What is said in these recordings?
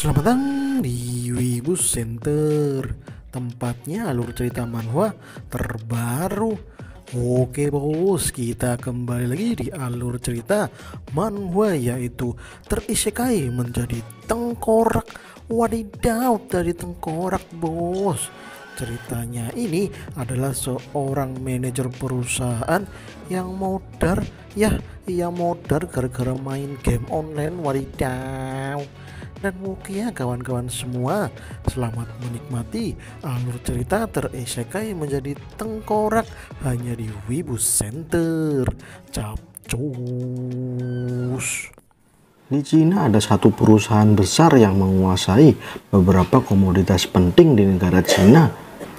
Selamat datang di Wibu Center. Tempatnya alur cerita manhwa terbaru. Oke bos, kita kembali lagi di alur cerita manhwa yaitu terisekai menjadi tengkorak. Wadidaw dari tengkorak bos. Ceritanya ini adalah seorang manajer perusahaan yang modar. Ya ia modar gara-gara main game online wadidaw dan oke ya kawan-kawan semua selamat menikmati alur cerita terisekai menjadi tengkorak hanya di Wibu Center capcus Di Cina ada satu perusahaan besar yang menguasai beberapa komoditas penting di negara Cina.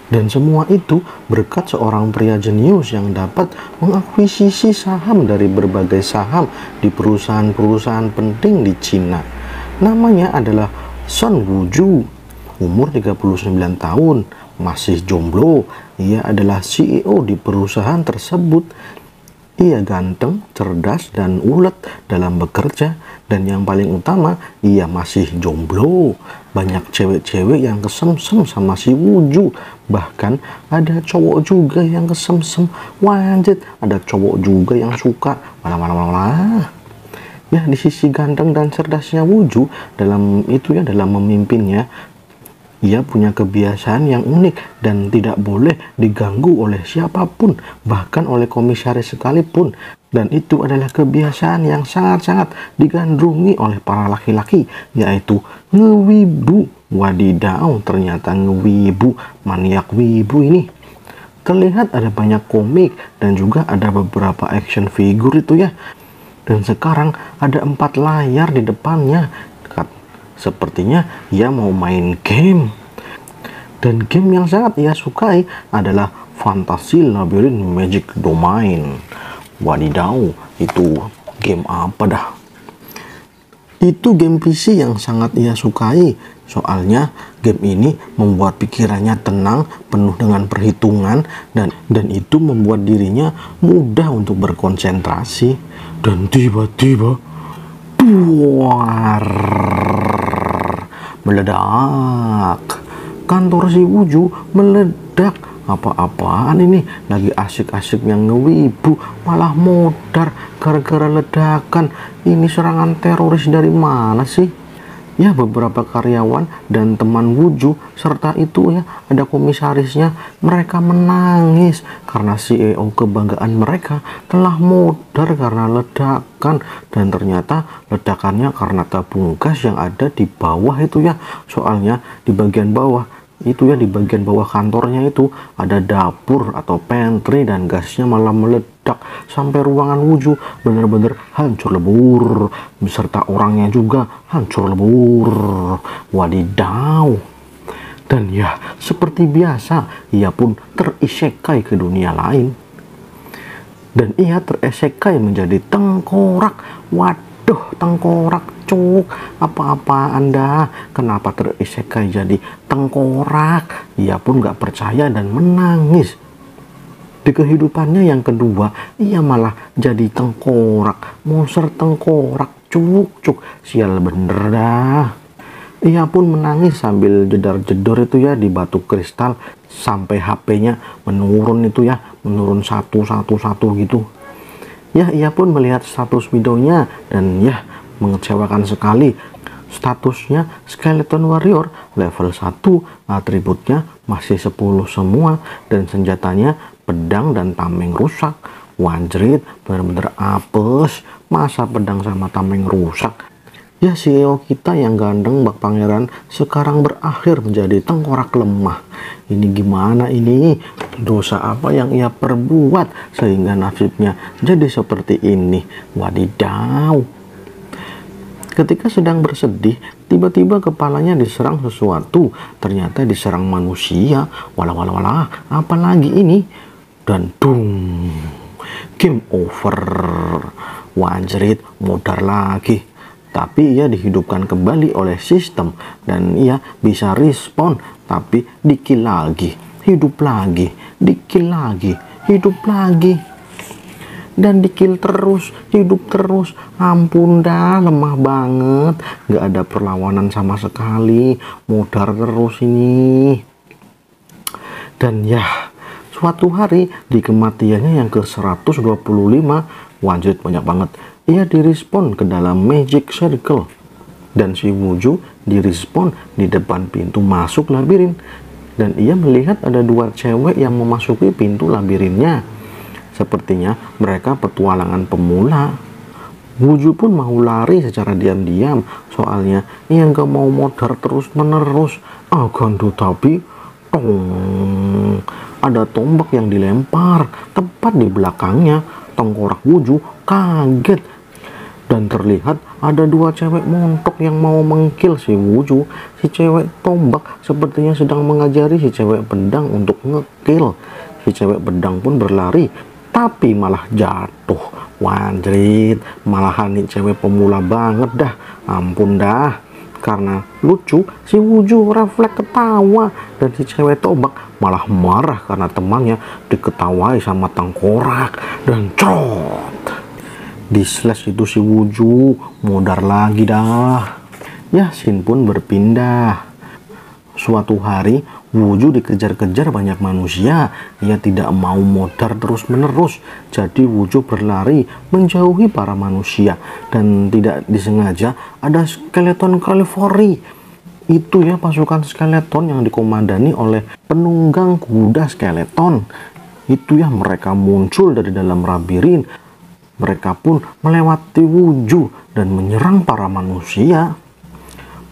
Dan semua itu berkat seorang pria jenius yang dapat mengakuisisi saham dari berbagai saham di perusahaan-perusahaan penting di Cina. Namanya adalah Son Wuju, umur 39 tahun, masih jomblo. Ia adalah CEO di perusahaan tersebut ia ganteng, cerdas, dan ulet dalam bekerja. Dan yang paling utama, ia masih jomblo. Banyak cewek-cewek yang kesemsem sama si Wuju. Bahkan ada cowok juga yang kesemsem. Wajib, ada cowok juga yang suka. Malah-malah-malah. Ya, di sisi ganteng dan cerdasnya Wuju dalam itu ya dalam memimpinnya ia punya kebiasaan yang unik dan tidak boleh diganggu oleh siapa pun, bahkan oleh komisaris sekalipun. Dan itu adalah kebiasaan yang sangat-sangat digandrungi oleh para laki-laki, yaitu ngewibu. Wadidaw, ternyata ngewibu, maniak wibu ini. Terlihat ada banyak komik dan juga ada beberapa action figure itu ya. Dan sekarang ada empat layar di depannya Sepertinya ia mau main game. Dan game yang sangat ia sukai adalah Fantasy Labyrinth Magic Domain. Wadidaw, itu game apa dah? Itu game PC yang sangat ia sukai. Soalnya game ini membuat pikirannya tenang, penuh dengan perhitungan dan dan itu membuat dirinya mudah untuk berkonsentrasi. Dan tiba-tiba duar meledak kantor si Wuju meledak apa-apaan ini? Lagi asik-asik yang ngewibu malah modar gara-gara ledakan. Ini serangan teroris dari mana sih? Ya beberapa karyawan dan teman Wuju serta itu ya ada komisarisnya. Mereka menangis karena CEO kebanggaan mereka telah modar karena ledakan. Dan ternyata ledakannya karena tabung gas yang ada di bawah itu ya. Soalnya di bagian bawah itu ya di bagian bawah kantornya itu ada dapur atau pantry dan gasnya malah meledak sampai ruangan wujud. Benar-benar hancur lebur. Beserta orangnya juga hancur lebur. Wadidaw. Dan ya seperti biasa ia pun terisekai ke dunia lain. Dan ia terisekai menjadi tengkorak waduh tengkorak cuk. Apa-apa anda kenapa terisekai jadi tengkorak? Ia pun gak percaya dan menangis. Di kehidupannya yang kedua ia malah jadi tengkorak. Monster tengkorak cuk cuk. Sial bener dah. Ia pun menangis sambil jedar-jedor itu ya di batu kristal. Sampai HP-nya menurun itu ya menurun satu satu satu gitu ya ia pun melihat status videonya dan ya mengecewakan sekali statusnya skeleton warrior level 1 atributnya masih 10 semua dan senjatanya pedang dan tameng rusak. Wanjrit bener-bener apes. Masa pedang sama tameng rusak ya CEO kita yang gandeng bak pangeran sekarang berakhir menjadi tengkorak lemah ini gimana ini dosa apa yang ia perbuat sehingga nasibnya jadi seperti ini wadidaw Ketika sedang bersedih, tiba-tiba kepalanya diserang sesuatu. Ternyata diserang manusia. Walah, walah, walah. Apalagi ini? Dan dung. Game over. Wajrit modar lagi. Tapi ia dihidupkan kembali oleh sistem. Dan ia bisa respon. Tapi dikil lagi. Hidup lagi. Dikil lagi. Hidup lagi dan dikil terus hidup terus ampun dah lemah banget nggak ada perlawanan sama sekali modar terus ini dan ya suatu hari di kematiannya yang ke 125 wajib banyak banget ia direspon ke dalam magic circle. Dan si Wuju direspon di depan pintu masuk labirin. Dan ia melihat ada dua cewek yang memasuki pintu labirinnya. Sepertinya mereka petualangan pemula. Wuju pun mau lari secara diam-diam. Soalnya ia nggak mau modar terus menerus akan tetapi tong. Ada tombak yang dilempar tepat di belakangnya tengkorak Wuju kaget. Dan terlihat ada dua cewek montok yang mau mengkil si Wuju. Si cewek tombak sepertinya sedang mengajari si cewek pedang untuk ngekil. Si cewek pedang pun berlari tapi malah jatuh. Wanjrit malahan nih cewek pemula banget dah. Ampun dah karena lucu si Wuju refleks ketawa. Dan si cewek tombak malah marah karena temannya diketawai sama tengkorak dan trot di slash itu si Wuju modar lagi dah. Yasin pun berpindah. Suatu hari Wuju dikejar-kejar banyak manusia. Ia tidak mau modar terus menerus jadi Wuju berlari menjauhi para manusia. Dan tidak disengaja ada skeleton Kalifori itu ya pasukan skeleton yang dikomandani oleh penunggang kuda skeleton. Itu ya mereka muncul dari dalam labirin. Mereka pun melewati wujud dan menyerang para manusia.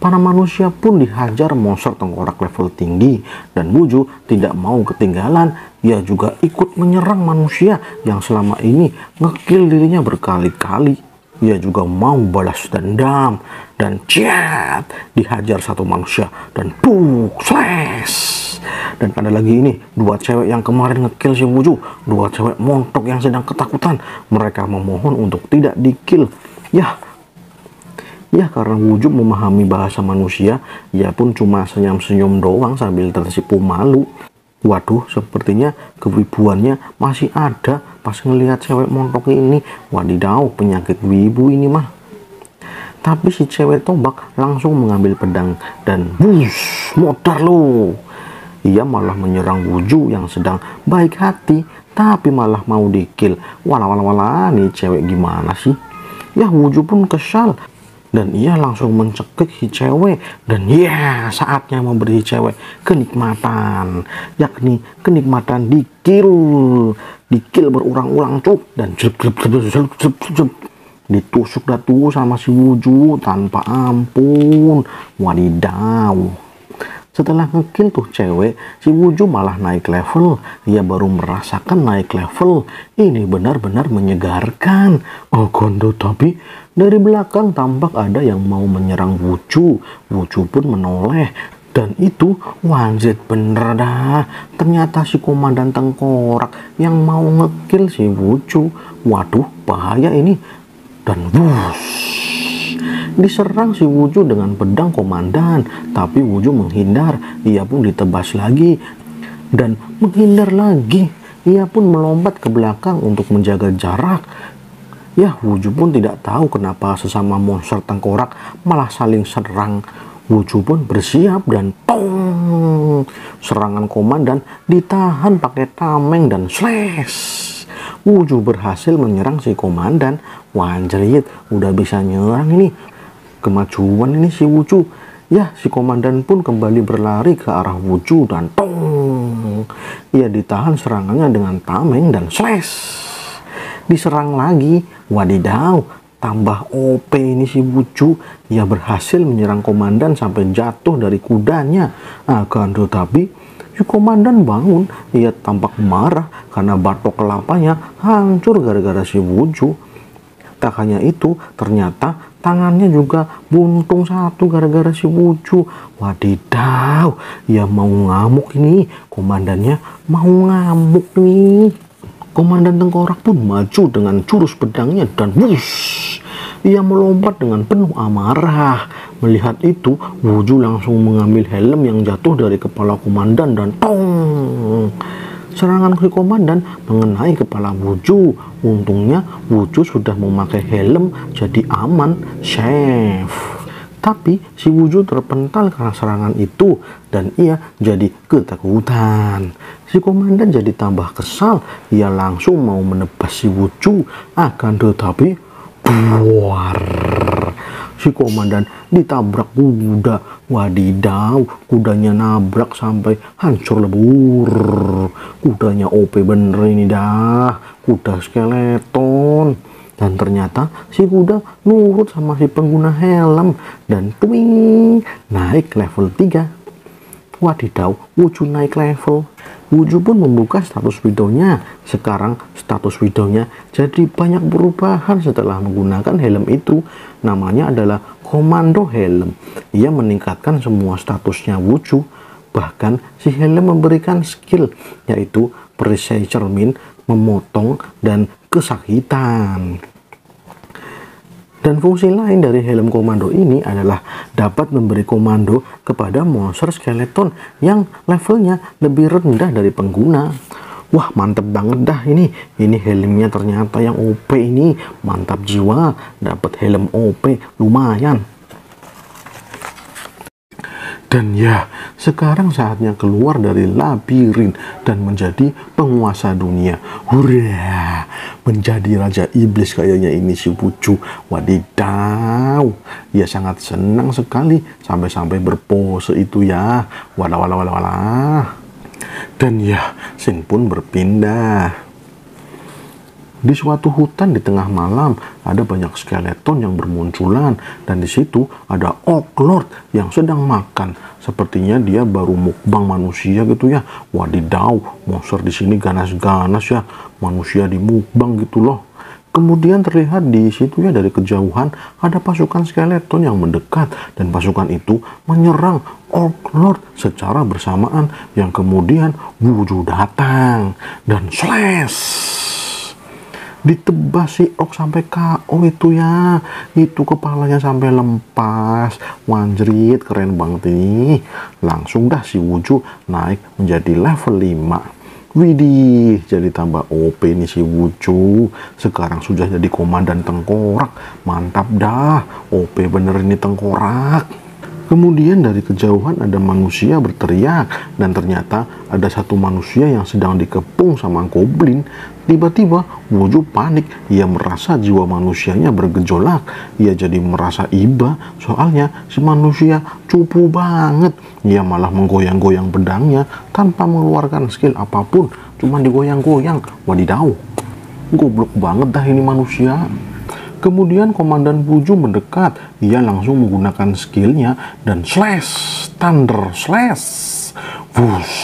Para manusia pun dihajar monster tengkorak level tinggi dan Wuju tidak mau ketinggalan. Ia juga ikut menyerang manusia yang selama ini ngekill dirinya berkali-kali. Ia juga mau balas dendam dan chat dihajar satu manusia dan puk slash dan ada lagi ini dua cewek yang kemarin ngekill si Wuju dua cewek montok yang sedang ketakutan mereka memohon untuk tidak dikill ya Ya karena Wujud memahami bahasa manusia, ia pun cuma senyum-senyum doang sambil tersipu malu. Waduh, sepertinya kewibuannya masih ada pas ngelihat cewek montok ini. Wadidaw, penyakit wibu ini mah. Tapi si cewek tombak langsung mengambil pedang dan bus, motor lo ia malah menyerang Wuju yang sedang baik hati tapi malah mau dikil wala wala wala nih cewek gimana sih ya Wuju pun kesal dan ia langsung mencekik si cewek. Dan ya saatnya memberi si cewek kenikmatan. Yakni kenikmatan dikil dikil berulang-ulang cuk. Dan jep, jep, jep, jep, jep, jep, ditusuk datu sama si Wuju tanpa ampun. Wadidaw. Setelah ngekill tuh cewek, si Wuju malah naik level. Ia baru merasakan naik level. Ini benar-benar menyegarkan. Oh kondo tapi dari belakang tampak ada yang mau menyerang Wuju. Wuju pun menoleh. Dan itu wajib bener dah. Ternyata si komandan tengkorak yang mau ngekill si Wuju. Waduh bahaya ini. Dan bus Diserang si Wuju dengan pedang komandan, tapi Wuju menghindar. Ia pun ditebas lagi dan menghindar lagi. Ia pun melompat ke belakang untuk menjaga jarak. Ya, Wuju pun tidak tahu kenapa sesama monster tengkorak malah saling serang. Wuju pun bersiap dan tong serangan komandan ditahan pakai tameng dan slash. Wuju berhasil menyerang si komandan. Wanjerit, udah bisa nyerang ini kemajuan ini si Wuju ya si komandan pun kembali berlari ke arah Wuju dan tong ia ditahan serangannya dengan tameng dan slash diserang lagi wadidaw tambah OP ini si Wuju ia berhasil menyerang komandan sampai jatuh dari kudanya akan tetapi si komandan bangun ia tampak marah karena batok kelapanya hancur gara-gara si Wuju Tak hanya itu, ternyata tangannya juga buntung satu gara-gara si Wuju. Wadidaw, ya mau ngamuk ini. Komandannya mau ngamuk nih. Komandan tengkorak pun maju dengan jurus pedangnya dan wush. Ia melompat dengan penuh amarah. Melihat itu, Wuju langsung mengambil helm yang jatuh dari kepala komandan dan tong. Serangan si komandan mengenai kepala Wuju. Untungnya Wuju sudah memakai helm jadi aman, safe. Tapi si Wuju terpental karena serangan itu dan ia jadi ketakutan. Si komandan jadi tambah kesal. Ia langsung mau menebas si Wuju. Akan tetapi, buar. Si komandan ditabrak kuda. Wadidaw, kudanya nabrak sampai hancur lebur. Kudanya OP bener ini dah. Kuda skeleton dan ternyata si kuda nurut sama si pengguna helm dan twing naik level 3 wadidaw Wuju naik level. Wuju pun membuka status videonya sekarang status videonya jadi banyak perubahan setelah menggunakan helm itu. Namanya adalah komando helm. Ia meningkatkan semua statusnya Wuju. Bahkan si helm memberikan skill yaitu perisai cermin memotong dan kesakitan. Dan fungsi lain dari helm komando ini adalah dapat memberi komando kepada monster skeleton yang levelnya lebih rendah dari pengguna. Wah mantep banget dah ini. Ini helmnya ternyata yang OP ini. Mantap jiwa. Dapat helm OP lumayan dan ya, sekarang saatnya keluar dari labirin dan menjadi penguasa dunia. Hurra! Menjadi raja iblis kayaknya ini si Pucu. Wadidaw! Ia sangat senang sekali sampai-sampai berpose itu ya. Walah walah walah walah. Dan ya, Sin pun berpindah di suatu hutan di tengah malam ada banyak skeleton yang bermunculan dan di situ ada Orc Lord yang sedang makan. Sepertinya dia baru mukbang manusia gitu ya. Wadidaw, monster di sini ganas-ganas ya. Manusia di mukbang gitu loh. Kemudian terlihat di situ ya dari kejauhan ada pasukan skeleton yang mendekat dan pasukan itu menyerang Orc Lord secara bersamaan yang kemudian wujud datang dan slash ditebas si ok sampai KO itu ya itu kepalanya sampai lempas wanjrit keren banget ini langsung dah si Wuju naik menjadi level 5 Widih, jadi tambah OP nih si Wuju. Sekarang sudah jadi komandan tengkorak. Mantap dah, OP bener ini tengkorak. Kemudian dari kejauhan ada manusia berteriak dan ternyata ada satu manusia yang sedang dikepung sama goblin. Tiba-tiba Wuju panik, ia merasa jiwa manusianya bergejolak. Ia jadi merasa iba soalnya si manusia cupu banget. Ia malah menggoyang-goyang pedangnya tanpa mengeluarkan skill apa pun, cuma digoyang-goyang. Wadidaw, goblok banget dah ini manusia. Kemudian Komandan Puju mendekat. Ia langsung menggunakan skillnya dan slash, thunder, slash. Wush.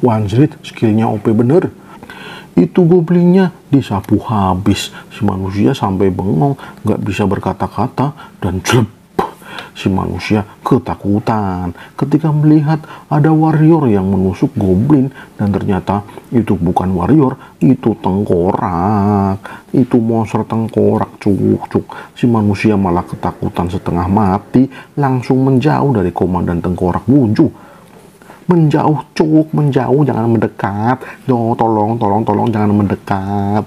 Wanjrit skillnya OP bener. Itu goblinnya disapu habis. Si manusia sampai bengong, nggak bisa berkata-kata dan jelep si manusia ketakutan. Ketika melihat ada warrior yang menusuk goblin dan ternyata itu bukan warrior itu tengkorak. Itu monster tengkorak cuk cuk. Si manusia malah ketakutan setengah mati langsung menjauh dari komandan tengkorak wuju menjauh cuk menjauh jangan mendekat do tolong tolong tolong jangan mendekat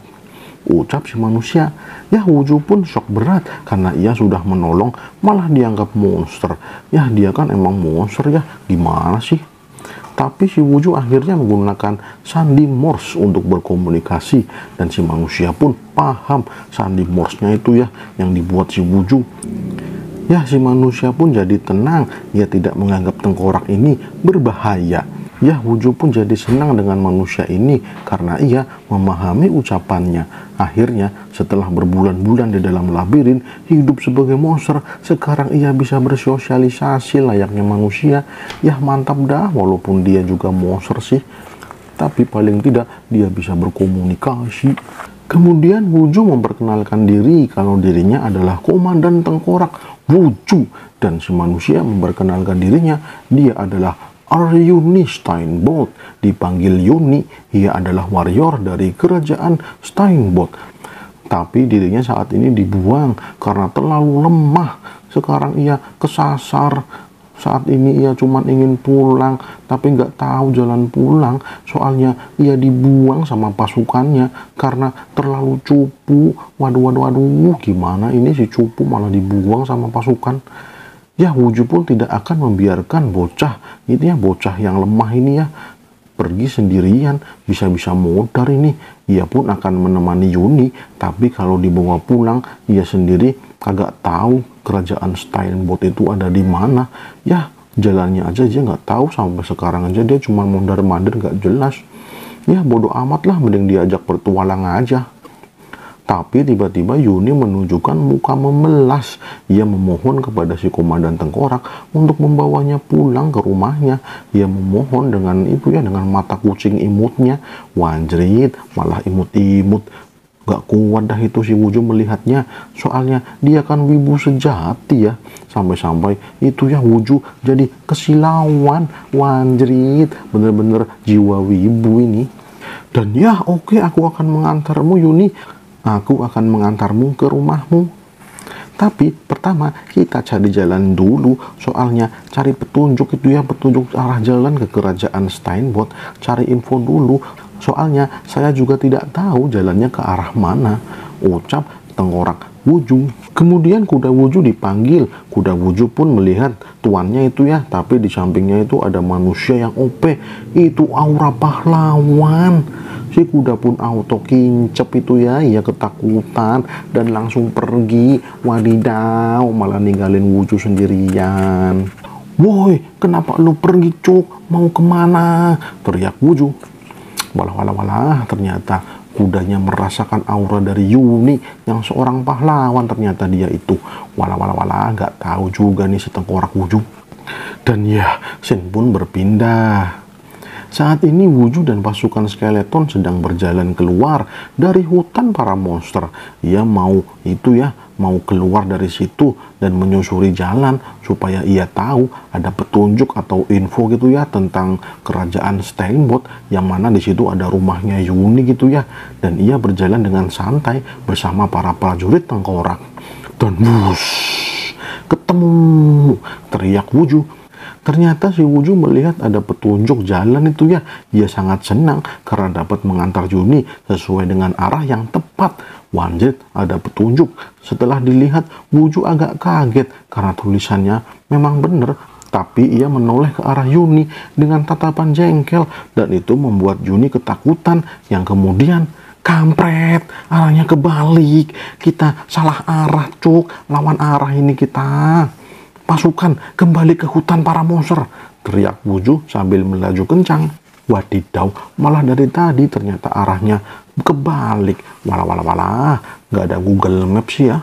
ucap si manusia. Ya Wuju pun shock berat karena ia sudah menolong malah dianggap monster. Ya dia kan emang monster ya, gimana sih? Tapi si Wuju akhirnya menggunakan sandi Morse untuk berkomunikasi dan si manusia pun paham sandi Morse-nya itu ya yang dibuat si Wuju. Ya si manusia pun jadi tenang, ia tidak menganggap tengkorak ini berbahaya Ya, Wuju pun jadi senang dengan manusia ini karena ia memahami ucapannya. Akhirnya, setelah berbulan-bulan di dalam labirin, hidup sebagai monster, sekarang ia bisa bersosialisasi layaknya manusia. Ya, mantap dah, walaupun dia juga monster sih. Tapi paling tidak, dia bisa berkomunikasi. Kemudian Wuju memperkenalkan diri kalau dirinya adalah komandan tengkorak. Wuju dan si manusia memperkenalkan dirinya. Dia adalah Aryuni Steinbolt dipanggil Yuni, ia adalah warrior dari kerajaan Steinbolt. Tapi dirinya saat ini dibuang karena terlalu lemah. Sekarang ia kesasar saat ini ia cuma ingin pulang tapi nggak tahu jalan pulang. Soalnya ia dibuang sama pasukannya karena terlalu cupu. Waduh waduh waduh gimana ini si cupu malah dibuang sama pasukan? Ya Wuju pun tidak akan membiarkan bocah ini ya bocah yang lemah ini ya pergi sendirian. Bisa-bisa modar ini. Ia pun akan menemani Yuni tapi kalau dibawa pulang ia sendiri kagak tahu kerajaan Steinbot itu ada di mana ya jalannya aja dia nggak tahu sampai sekarang aja dia cuma mondar mandir nggak jelas ya bodoh amat lah mending diajak bertualang aja tapi tiba-tiba Yuni menunjukkan muka memelas. Ia memohon kepada si komandan tengkorak untuk membawanya pulang ke rumahnya. Ia memohon dengan itu ya dengan mata kucing imutnya. Wanjrit malah imut-imut. Gak kuat dah itu si Wuju melihatnya. Soalnya dia kan wibu sejati ya. Sampai-sampai itu ya Wuju jadi kesilauan. Wanjrit bener-bener jiwa wibu ini. Dan ya oke okay, aku akan mengantarmu Yuni aku akan mengantarmu ke rumahmu. Tapi pertama kita cari jalan dulu, soalnya cari petunjuk itu ya petunjuk arah jalan ke kerajaan Steinbot, cari info dulu. Soalnya saya juga tidak tahu jalannya ke arah mana. Ucap tengkorak Wuju. Kemudian kuda Wuju dipanggil. Kuda Wuju pun melihat tuannya itu ya, tapi di sampingnya itu ada manusia yang OP. Itu aura pahlawan si kuda pun auto kincep itu ya ia ketakutan dan langsung pergi wadidaw malah ninggalin wujud sendirian woi kenapa lu pergi cuk mau ke mana teriak wujud walah walah walah ternyata kudanya merasakan aura dari Yuni yang seorang pahlawan ternyata dia itu. Walah walah walah nggak tahu juga nih setengkorak wujud. Dan ya Shin pun berpindah saat ini Wuju dan pasukan skeleton sedang berjalan keluar dari hutan para monster. Ia mau itu ya, mau keluar dari situ dan menyusuri jalan supaya ia tahu ada petunjuk atau info gitu ya tentang kerajaan Steinbot yang mana di situ ada rumahnya Yuni gitu ya. Dan ia berjalan dengan santai bersama para prajurit tengkorak. Dan bus ketemu teriak Wuju Ternyata si Wuju melihat ada petunjuk jalan itu ya. Dia sangat senang karena dapat mengantar Juni sesuai dengan arah yang tepat. Wanjit ada petunjuk. Setelah dilihat, Wuju agak kaget karena tulisannya memang benar. Tapi ia menoleh ke arah Yuni dengan tatapan jengkel dan itu membuat Yuni ketakutan yang kemudian kampret arahnya kebalik kita salah arah cuk lawan arah ini kita pasukan kembali ke hutan para monster. Teriak Wuju sambil melaju kencang. Wadidaw, malah dari tadi ternyata arahnya kebalik. Walah, walah, walah. Nggak ada Google Maps ya.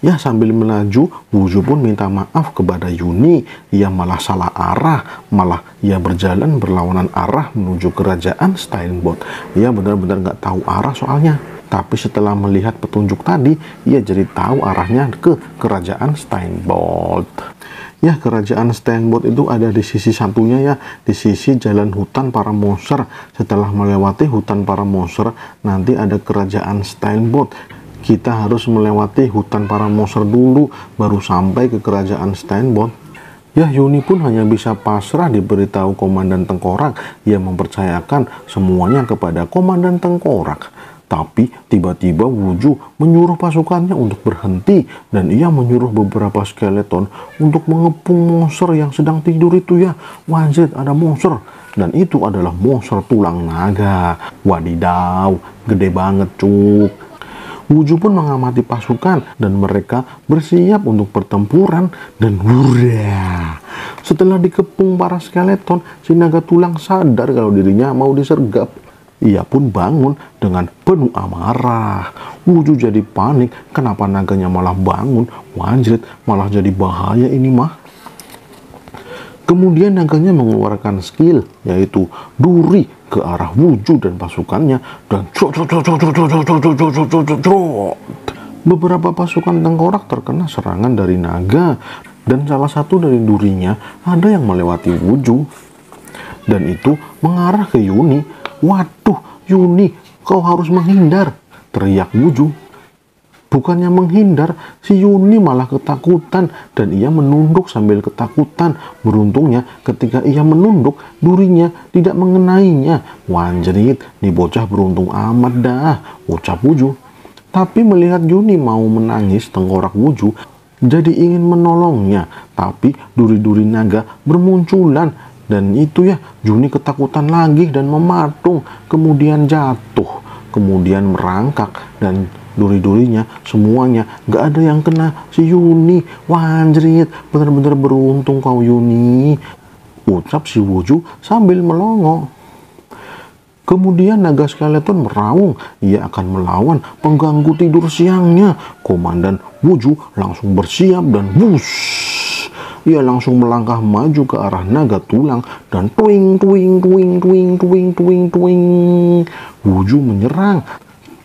Ya sambil melaju, Wuju pun minta maaf kepada Yuni. Ia malah salah arah, malah ia berjalan berlawanan arah menuju kerajaan Steinbot. Ia benar-benar nggak tahu arah soalnya. Tapi setelah melihat petunjuk tadi, ia jadi tahu arahnya ke kerajaan Steinbolt. Ya, kerajaan Steinbolt itu ada di sisi satunya ya, di sisi jalan hutan para monster. Setelah melewati hutan para monster, nanti ada kerajaan Steinbolt. Kita harus melewati hutan para monster dulu, baru sampai ke kerajaan Steinbolt. Ya, Yuni pun hanya bisa pasrah diberitahu Komandan Tengkorak. Ia mempercayakan semuanya kepada Komandan Tengkorak. Tapi tiba-tiba Wuju menyuruh pasukannya untuk berhenti dan ia menyuruh beberapa skeleton untuk mengepung monster yang sedang tidur itu ya. Wajib ada monster dan itu adalah monster tulang naga. Wadidaw, gede banget cuk. Wuju pun mengamati pasukan dan mereka bersiap untuk pertempuran dan hurra. Setelah dikepung para skeleton, si naga tulang sadar kalau dirinya mau disergap ia pun bangun dengan penuh amarah. Wuju jadi panik, kenapa naganya malah bangun? Wanjrit, malah jadi bahaya ini mah. Kemudian naganya mengeluarkan skill, yaitu duri ke arah Wuju dan pasukannya, dan Beberapa pasukan tengkorak terkena serangan dari naga, dan salah satu dari durinya ada yang melewati Wuju. Dan itu mengarah ke Yuni Waduh, Yuni, kau harus menghindar, teriak Wuju. Bukannya menghindar, si Yuni malah ketakutan dan ia menunduk sambil ketakutan. Beruntungnya ketika ia menunduk, durinya tidak mengenainya. Wanjerit, nih bocah beruntung amat dah, ucap Wuju. Tapi melihat Yuni mau menangis, tengkorak Wuju jadi ingin menolongnya. Tapi duri-duri naga bermunculan dan itu ya Yuni ketakutan lagi dan mematung, kemudian jatuh, kemudian merangkak dan duri-durinya semuanya gak ada yang kena si Yuni wanjrit bener-bener beruntung kau Yuni ucap si Wuju sambil melongo Kemudian naga skeleton meraung, ia akan melawan pengganggu tidur siangnya. Komandan Wuju langsung bersiap dan bus. Ia langsung melangkah maju ke arah naga tulang dan tuing tuing tuing tuing tuing tuing tuing. Wuju menyerang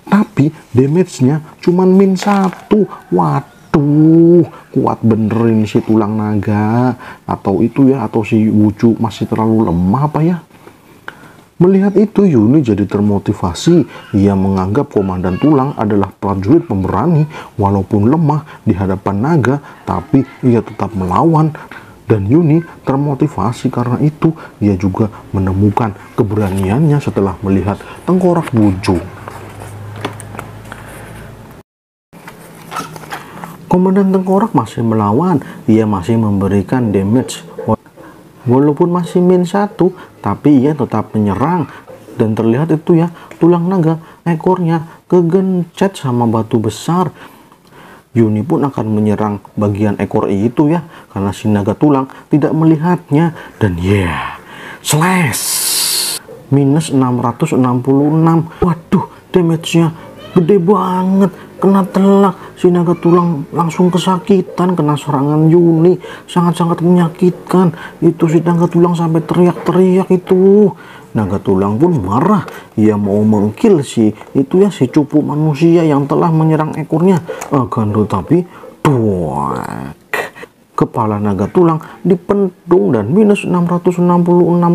tapi damage-nya cuman min satu. Waduh kuat bener ini si tulang naga. Atau itu ya atau si Wuju masih terlalu lemah apa ya Melihat itu, Yuni jadi termotivasi. Ia menganggap Komandan Tulang adalah prajurit pemberani, walaupun lemah di hadapan naga, tapi ia tetap melawan. Dan Yuni termotivasi karena itu, ia juga menemukan keberaniannya setelah melihat tengkorak Wuju. Komandan Tengkorak masih melawan, ia masih memberikan damage. Walaupun masih min satu, tapi ia tetap menyerang. Dan terlihat itu ya, tulang naga ekornya kegencet sama batu besar. Yuni pun akan menyerang bagian ekor itu ya, karena si naga tulang tidak melihatnya. Dan ya, yeah, slash! Minus 666. Waduh, damage-nya gede banget kena telak si naga tulang langsung kesakitan kena serangan Yuni sangat-sangat menyakitkan. Itu si naga tulang sampai teriak-teriak itu. Naga tulang pun marah. Ia mau mengkil si itu ya si cupu manusia yang telah menyerang ekornya. Akan tetapi buak kepala naga tulang dipendung dan minus 666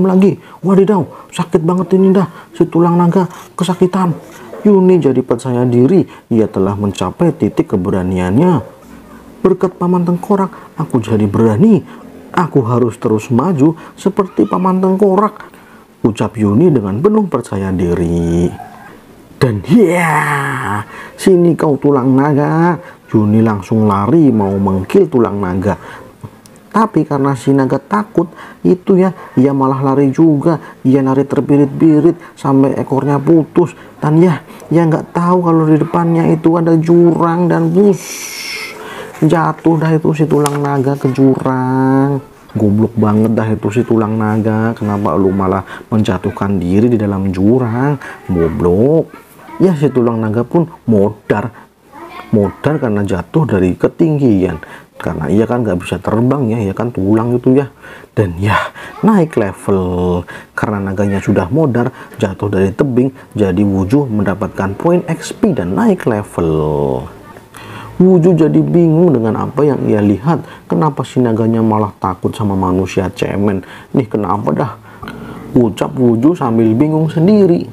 lagi. Wadidaw sakit banget ini dah si tulang naga kesakitan Yuni jadi percaya diri, ia telah mencapai titik keberaniannya. Berkat paman tengkorak, aku jadi berani. Aku harus terus maju seperti paman tengkorak. Ucap Yuni dengan penuh percaya diri. Dan ya, sini kau tulang naga. Yuni langsung lari mau mengkil tulang naga. Tapi karena si naga takut, itu ya, ia malah lari juga. Ia lari terbirit-birit sampai ekornya putus. Dan ya, ia nggak tahu kalau di depannya itu ada jurang dan bus. Jatuh dah itu si tulang naga ke jurang. Goblok banget dah itu si tulang naga. Kenapa lu malah menjatuhkan diri di dalam jurang? Goblok. Ya si tulang naga pun modar modar karena jatuh dari ketinggian karena ia kan nggak bisa terbang ya ya kan tulang itu ya. Dan ya naik level. Karena naganya sudah modar jatuh dari tebing jadi wujud mendapatkan poin XP dan naik level. Wujud jadi bingung dengan apa yang ia lihat. Kenapa si naganya malah takut sama manusia cemen? Nih kenapa dah? Ucap Wujud sambil bingung sendiri.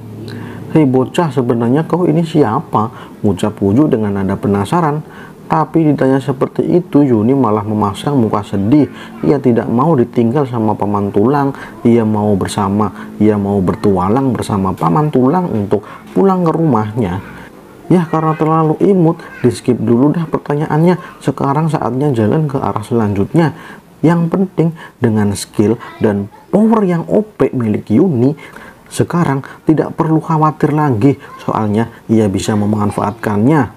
Hei bocah sebenarnya kau ini siapa? Ucap Wujud dengan nada penasaran tapi ditanya seperti itu, Yuni malah memasang muka sedih. Ia tidak mau ditinggal sama paman tulang. Ia mau bersama, ia mau bertualang bersama paman tulang untuk pulang ke rumahnya. Ya karena terlalu imut, di skip dulu dah pertanyaannya. Sekarang saatnya jalan ke arah selanjutnya. Yang penting dengan skill dan power yang OP milik Yuni, sekarang tidak perlu khawatir lagi soalnya ia bisa memanfaatkannya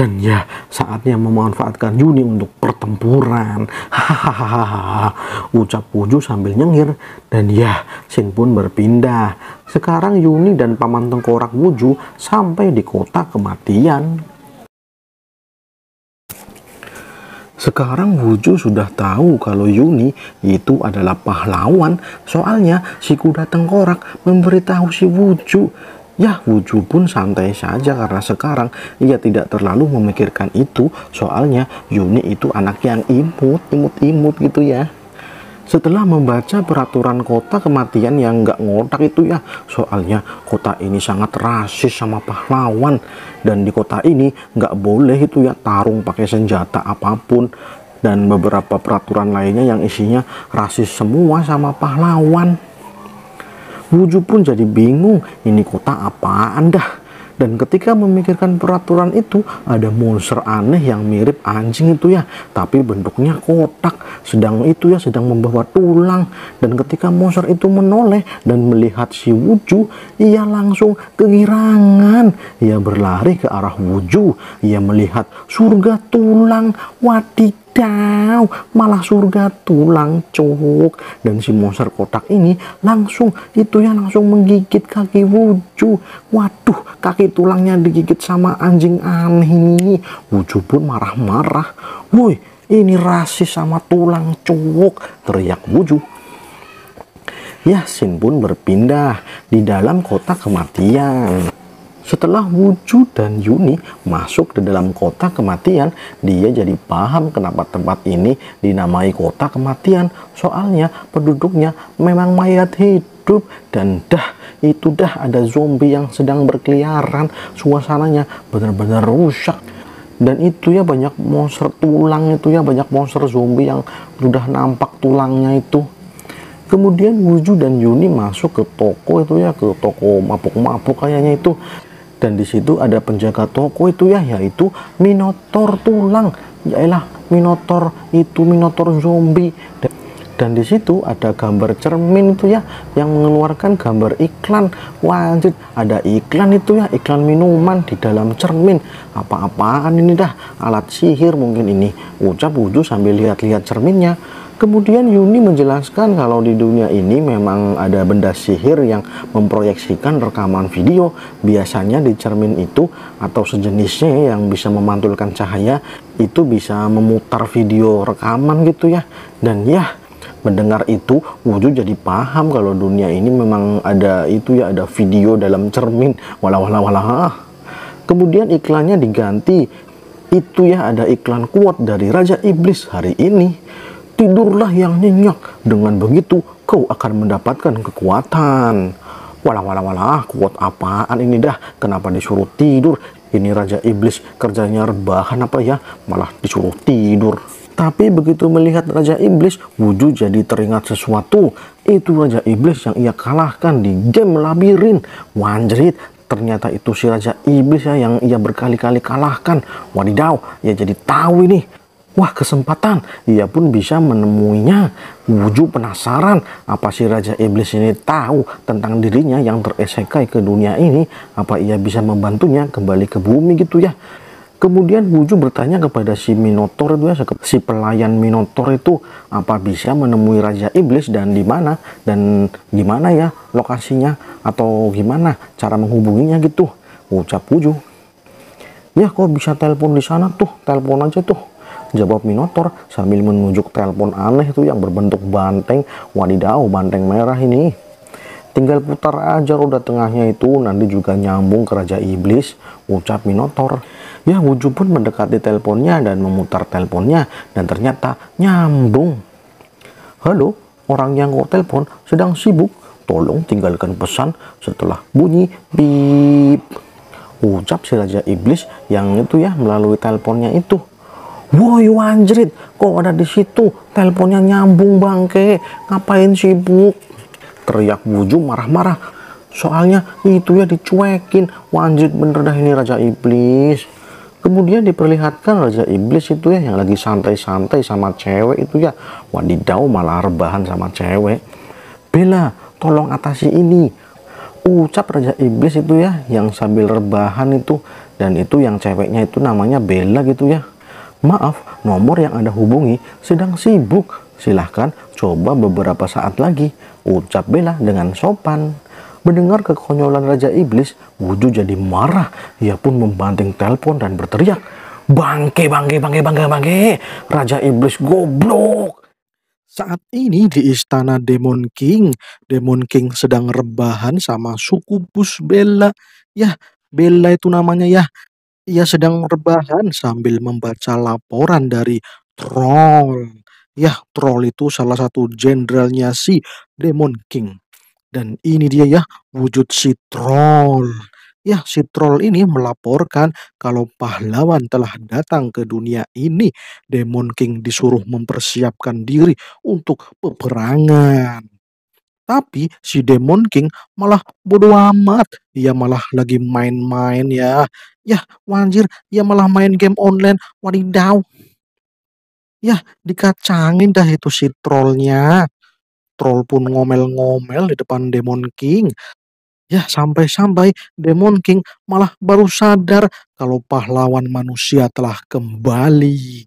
dan ya saatnya memanfaatkan Yuni untuk pertempuran. Hahaha. Ucap Wuju sambil nyengir. Dan ya Sin pun berpindah. Sekarang Yuni dan paman tengkorak Wuju sampai di kota kematian. Sekarang Wuju sudah tahu kalau Yuni itu adalah pahlawan. Soalnya si kuda tengkorak memberitahu si Wuju Ya, Wuju pun santai saja karena sekarang ia tidak terlalu memikirkan itu. Soalnya Yuni itu anak yang imut, imut-imut gitu ya. setelah membaca peraturan kota kematian yang nggak ngotak itu ya soalnya kota ini sangat rasis sama pahlawan dan di kota ini nggak boleh itu ya tarung pakai senjata apa pun dan beberapa peraturan lainnya yang isinya rasis semua sama pahlawan Wuju pun jadi bingung ini kota apaan dah dan ketika memikirkan peraturan itu, ada monster aneh yang mirip anjing itu ya, tapi bentuknya kotak. Sedang itu ya sedang membawa tulang. Dan ketika monster itu menoleh dan melihat si Wuju, ia langsung kegirangan. Ia berlari ke arah Wuju. Ia melihat surga tulang. Wadik Wadidaw, malah surga tulang cuk. Dan si monster kotak ini langsung itu ya langsung menggigit kaki Wuju. Waduh, kaki tulangnya digigit sama anjing aneh ini. Wuju pun marah-marah. Woi, ini rasis sama tulang cuk, teriak Wuju. Yasin pun berpindah di dalam kota kematian. Setelah Wuju dan Yuni masuk ke dalam kota kematian, dia jadi paham kenapa tempat ini dinamai kota kematian. Soalnya penduduknya memang mayat hidup dan dah itu dah ada zombie yang sedang berkeliaran. Suasananya benar-benar rusak dan itu ya banyak monster tulang itu ya banyak monster zombie yang sudah nampak tulangnya itu kemudian Wuju dan Yuni masuk ke toko itu ya ke toko mabuk-mabuk kayaknya itu dan di situ ada penjaga toko itu ya yaitu Minotaur tulang. Yaelah Minotaur itu Minotaur zombie. Dan, dan di situ ada gambar cermin itu ya yang mengeluarkan gambar iklan. Wajib ada iklan itu ya iklan minuman di dalam cermin. Apa-apaan ini dah? Alat sihir mungkin ini. Ucap wujud sambil lihat-lihat cerminnya Kemudian Yuni menjelaskan kalau di dunia ini memang ada benda sihir yang memproyeksikan rekaman video. Biasanya di cermin itu atau sejenisnya yang bisa memantulkan cahaya itu bisa memutar video rekaman gitu ya. Dan ya mendengar itu wujud jadi paham kalau dunia ini memang ada itu ya ada video dalam cermin. Walah walah walah. Kemudian iklannya diganti. Itu ya ada iklan kuat dari Raja Iblis hari ini tidurlah yang nyenyak. Dengan begitu, kau akan mendapatkan kekuatan. Walah, walah, walah, kuat apaan ini dah? Kenapa disuruh tidur? Ini Raja Iblis kerjanya rebahan apa ya? Malah disuruh tidur. Tapi begitu melihat Raja Iblis, wujud jadi teringat sesuatu. Itu Raja Iblis yang ia kalahkan di game labirin. Wanjrit, ternyata itu si Raja Iblis ya yang ia berkali-kali kalahkan. Wadidaw, ia jadi tahu ini Wah kesempatan, ia pun bisa menemuinya. Wujud penasaran apa si Raja Iblis ini tahu tentang dirinya yang teresekai ke dunia ini. Apa ia bisa membantunya kembali ke bumi gitu ya. Kemudian Wuju bertanya kepada si Minotaur itu ya, si pelayan Minotaur itu apa bisa menemui Raja Iblis dan di mana dan gimana ya lokasinya atau gimana cara menghubunginya gitu. Ucap Wuju. Ya kok bisa telepon di sana tuh, telepon aja tuh Jawab Minotor sambil menunjuk telepon aneh itu yang berbentuk banteng. Wadidaw, banteng merah ini. Tinggal putar aja roda tengahnya itu nanti juga nyambung ke Raja Iblis, ucap Minotor. Ya, Wuju pun mendekati teleponnya dan memutar teleponnya dan ternyata nyambung. Halo, orang yang kau telepon sedang sibuk. Tolong tinggalkan pesan setelah bunyi bip. Ucap si Raja Iblis yang itu ya melalui teleponnya itu. Woi wanjrit, kok ada di situ? Teleponnya nyambung bangke, ngapain sibuk? Teriak Wuju marah-marah. Soalnya itu ya dicuekin. Wanjrit bener dah ini Raja Iblis. Kemudian diperlihatkan Raja Iblis itu ya yang lagi santai-santai sama cewek itu ya. Wadidaw malah rebahan sama cewek. Bella, tolong atasi ini. Ucap Raja Iblis itu ya yang sambil rebahan itu. Dan itu yang ceweknya itu namanya Bella gitu ya. Maaf, nomor yang Anda hubungi sedang sibuk. Silahkan coba beberapa saat lagi. Ucap Bella dengan sopan. Mendengar kekonyolan Raja Iblis, Wuju jadi marah. Ia pun membanting telepon dan berteriak. Bangke, bangke, bangke, bangke, bangke. Raja Iblis goblok. Saat ini di istana Demon King, Demon King sedang rebahan sama suku Bella. Ya, Bella itu namanya ya. Ia sedang rebahan sambil membaca laporan dari troll. Ya, troll itu salah satu jenderalnya si Demon King. Dan ini dia ya, wujud si troll. Ya, si troll ini melaporkan kalau pahlawan telah datang ke dunia ini. Demon King disuruh mempersiapkan diri untuk peperangan. Tapi si Demon King malah bodoh amat. Ia malah lagi main-main ya. Ya, wanjir, ia malah main game online. Wadidaw. Ya, dikacangin dah itu si trollnya. Troll pun ngomel-ngomel di depan Demon King. Ya, sampai-sampai Demon King malah baru sadar kalau pahlawan manusia telah kembali.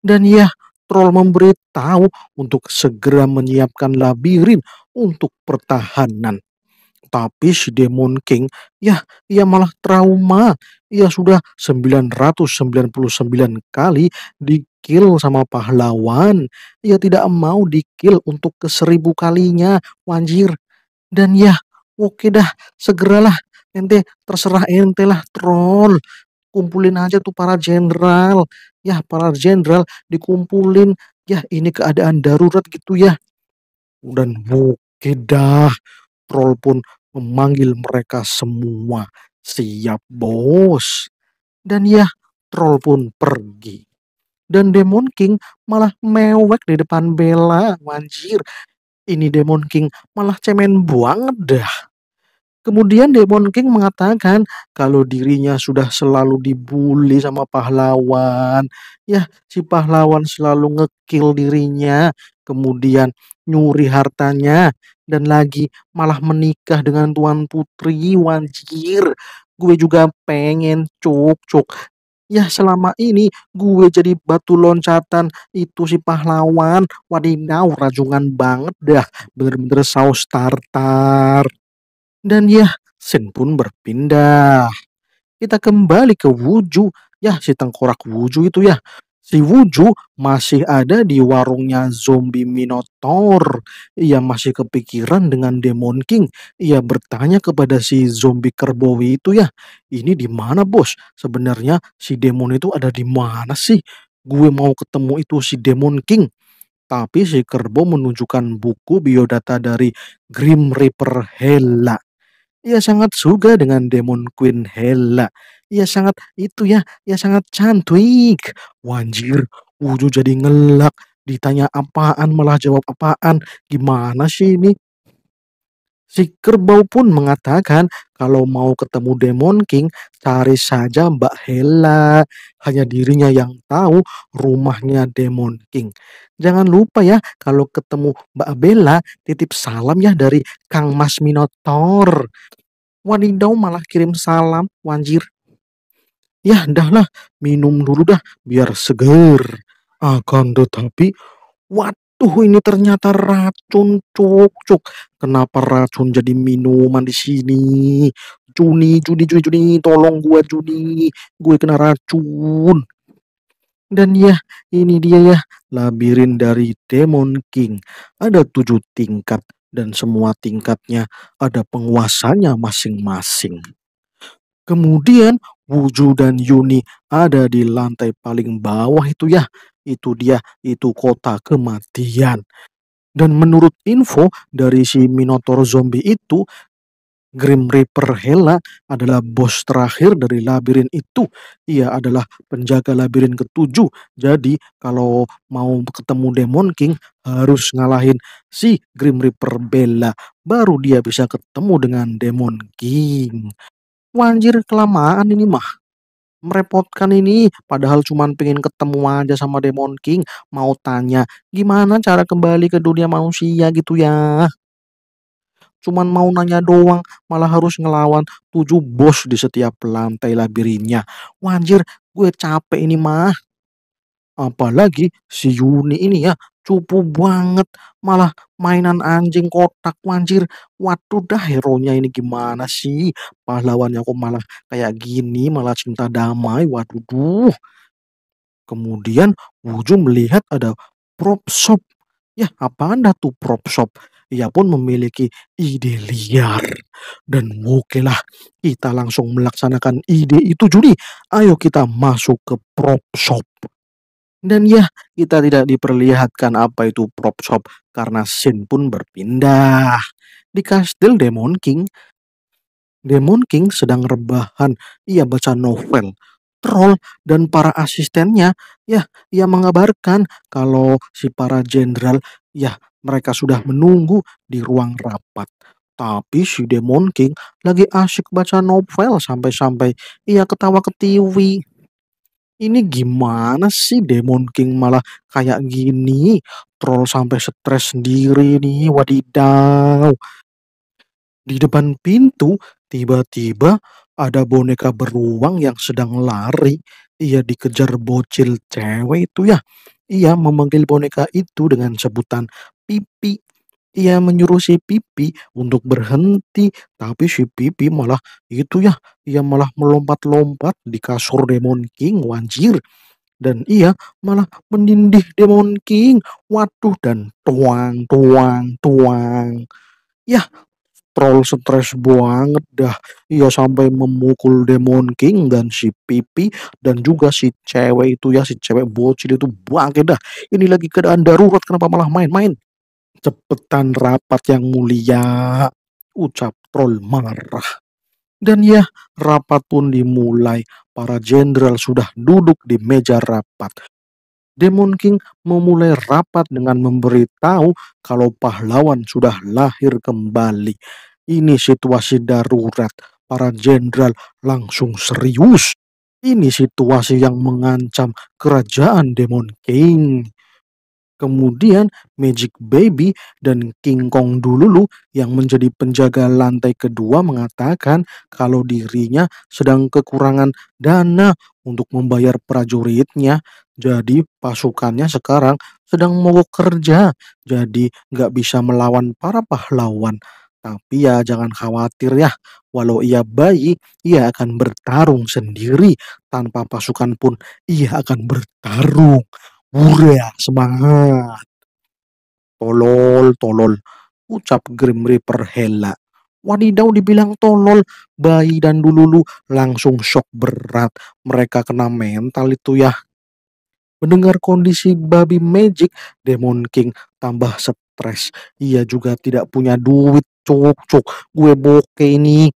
Dan ya, troll memberitahu untuk segera menyiapkan labirin untuk pertahanan. Tapi si Demon King, ya, ia malah trauma. Ia sudah 999 kali di kill sama pahlawan. Ia tidak mau di kill untuk ke seribu kalinya, wanjir. Dan ya, oke dah, segeralah. Ente terserah ente lah, troll. Kumpulin aja tuh para jenderal. Ya, para jenderal dikumpulin. Ya, ini keadaan darurat gitu ya. Dan oke dah, troll pun memanggil mereka semua. Siap, bos. Dan ya, troll pun pergi. Dan Demon King malah mewek di depan Bella, wanjir. Ini Demon King malah cemen banget dah. Kemudian Demon King mengatakan kalau dirinya sudah selalu dibully sama pahlawan. Ya, si pahlawan selalu ngekill dirinya, kemudian nyuri hartanya, dan lagi malah menikah dengan Tuan Putri, wanjir. Gue juga pengen cuk cuk. Ya selama ini gue jadi batu loncatan itu si pahlawan. Wadidaw, rajungan banget dah. Bener-bener saus tartar. Dan ya, Sen pun berpindah. Kita kembali ke Wuju. Ya, si tengkorak Wuju itu ya. Si Wuju masih ada di warungnya zombie Minotaur. Ia masih kepikiran dengan Demon King. Ia bertanya kepada si zombie Kerbowi itu ya. Ini di mana bos? Sebenarnya si demon itu ada di mana sih? Gue mau ketemu itu si Demon King. Tapi si Kerbo menunjukkan buku biodata dari Grim Reaper Hela. Ia sangat suka dengan Demon Queen Hela. Ia sangat itu ya, ia sangat cantik. Wanjir, Wuju jadi ngelak. Ditanya apaan malah jawab apaan. Gimana sih ini? Si kerbau pun mengatakan kalau mau ketemu Demon King, cari saja Mbak Hela. Hanya dirinya yang tahu rumahnya Demon King. Jangan lupa ya, kalau ketemu Mbak Bella, titip salam ya dari Kang Mas Minotaur. Wadidaw malah kirim salam, wanjir. Ya, dah lah, minum dulu dah, biar seger. Akan tetapi, waduh ini ternyata racun, cuk, cuk. Kenapa racun jadi minuman di sini? Juni, Juni, Juni, Juni, tolong gua Juni. Gue kena racun. Dan ya, ini dia ya, labirin dari Demon King. Ada tujuh tingkat, dan semua tingkatnya ada penguasanya masing-masing. Kemudian Wuju dan Yuni ada di lantai paling bawah itu ya. Itu dia, itu kota kematian. Dan menurut info dari si Minotaur zombie itu, Grim Reaper Hela adalah bos terakhir dari labirin itu. Ia adalah penjaga labirin ketujuh. Jadi kalau mau ketemu Demon King harus ngalahin si Grim Reaper Bella. Baru dia bisa ketemu dengan Demon King. Wanjir kelamaan ini mah. Merepotkan ini, padahal cuman pengen ketemu aja sama Demon King, mau tanya gimana cara kembali ke dunia manusia gitu ya. Cuman mau nanya doang, malah harus ngelawan tujuh bos di setiap lantai labirinnya. Wanjir, gue capek ini mah. Apalagi si Yuni ini ya, cupu banget. Malah mainan anjing kotak wanjir. Waduh dah hero-nya ini gimana sih? Pahlawannya kok malah kayak gini, malah cinta damai. Waduh duh. Kemudian Wuju melihat ada prop shop. Ya, apa anda tuh prop shop? Ia pun memiliki ide liar. Dan oke lah, kita langsung melaksanakan ide itu Juni. Ayo kita masuk ke prop shop. Dan ya, kita tidak diperlihatkan apa itu prop shop karena scene pun berpindah. Di kastil Demon King, Demon King sedang rebahan. Ia baca novel. Troll dan para asistennya, ya, ia mengabarkan kalau si para jenderal, ya, mereka sudah menunggu di ruang rapat. Tapi si Demon King lagi asyik baca novel sampai-sampai ia ketawa ketiwi. Ini gimana sih Demon King malah kayak gini? Troll sampai stres sendiri nih, wadidaw. Di depan pintu, tiba-tiba ada boneka beruang yang sedang lari. Ia dikejar bocil cewek itu ya. Ia memanggil boneka itu dengan sebutan Pipi. Ia menyuruh si Pipi untuk berhenti, tapi si Pipi malah itu ya, ia malah melompat-lompat di kasur Demon King, wanjir. Dan ia malah menindih Demon King. Waduh, dan tuang, tuang, tuang. Ya, troll stres banget dah. Ia sampai memukul Demon King dan si Pipi dan juga si cewek itu ya, si cewek bocil itu bangke dah. Ini lagi keadaan darurat, kenapa malah main-main? Cepetan rapat yang mulia, ucap troll marah. Dan ya, rapat pun dimulai. Para jenderal sudah duduk di meja rapat. Demon King memulai rapat dengan memberitahu kalau pahlawan sudah lahir kembali. Ini situasi darurat. Para jenderal langsung serius. Ini situasi yang mengancam kerajaan Demon King. Kemudian Magic Baby dan King Kong dulu yang menjadi penjaga lantai kedua mengatakan kalau dirinya sedang kekurangan dana untuk membayar prajuritnya. Jadi pasukannya sekarang sedang mogok kerja. Jadi nggak bisa melawan para pahlawan. Tapi ya jangan khawatir ya. Walau ia bayi, ia akan bertarung sendiri. Tanpa pasukan pun ia akan bertarung. Hurra, semangat. Tolol, tolol. Ucap Grim Reaper Hela. Wadidaw dibilang tolol, bayi dan dululu langsung shock berat. Mereka kena mental itu ya. Mendengar kondisi babi magic, Demon King tambah stres. Ia juga tidak punya duit, cuk, cuk. Gue bokeh ini.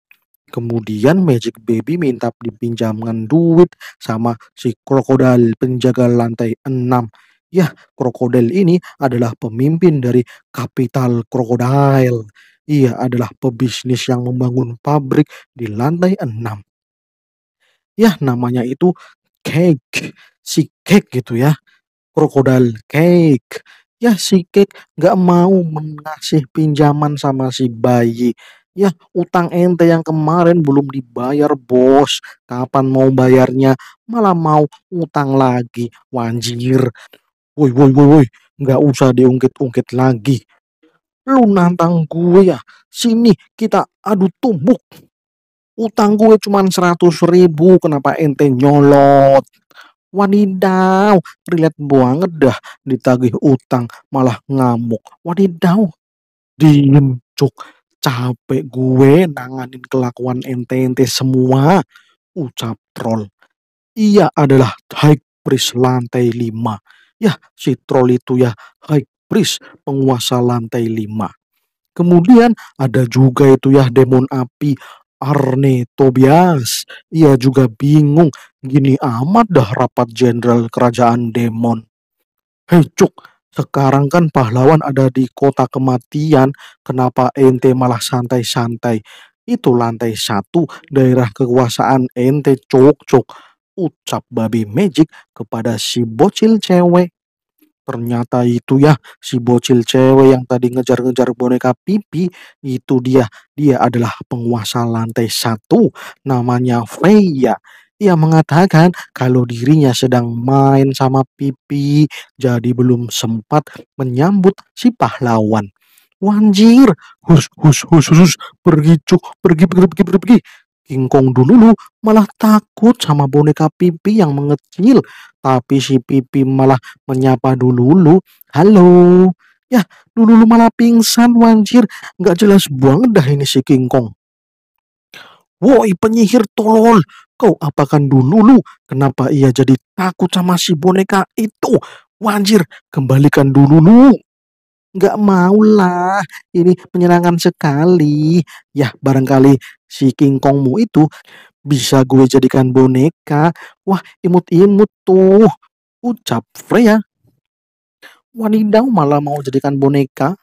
Kemudian Magic Baby minta dipinjamkan duit sama si krokodil penjaga lantai 6. Ya, krokodil ini adalah pemimpin dari Capital Crocodile. Ia adalah pebisnis yang membangun pabrik di lantai 6. Ya, namanya itu Cake. Si Cake gitu ya. Krokodil Cake. Ya, si Cake nggak mau mengasih pinjaman sama si bayi. Ya, utang ente yang kemarin belum dibayar, bos. Kapan mau bayarnya? Malah mau utang lagi. Wanjir. Woi, woi, woi, woi. Nggak usah diungkit-ungkit lagi. Lu nantang gue ya? Sini kita adu tumbuk. Utang gue cuma 100 ribu. Kenapa ente nyolot? Wadidaw, relate banget dah ditagih utang malah ngamuk. Wadidaw. Diem, cuk Capek gue nanganin kelakuan ente-ente semua, ucap troll. Ia adalah High Priest lantai 5. Ya, si troll itu ya High Priest penguasa lantai 5. Kemudian ada juga itu ya demon api Arne Tobias. Ia juga bingung, gini amat dah rapat jenderal kerajaan demon. Hei cuk, sekarang kan pahlawan ada di kota kematian, kenapa ente malah santai-santai? Itu lantai satu daerah kekuasaan ente cok-cok. Ucap babi magic kepada si bocil cewek. Ternyata itu ya si bocil cewek yang tadi ngejar-ngejar boneka pipi itu dia dia adalah penguasa lantai satu namanya Freya ia mengatakan kalau dirinya sedang main sama pipi, jadi belum sempat menyambut si pahlawan. Wanjir, hus hus hus hus, pergi cuk, pergi pergi pergi pergi. pergi. King Kong dulu malah takut sama boneka pipi yang mengecil. Tapi si pipi malah menyapa dulu halo. Ya, dulu malah pingsan wanjir. Nggak jelas banget dah ini si King Kong. Woi penyihir tolol, kau apakan dulu lu? Kenapa ia jadi takut sama si boneka itu? Wanjir, kembalikan dulu lu. Nggak maulah, ini menyenangkan sekali. Yah, barangkali si King Kongmu itu bisa gue jadikan boneka. Wah, imut-imut tuh. Ucap Freya. Wadidaw, malah mau jadikan boneka.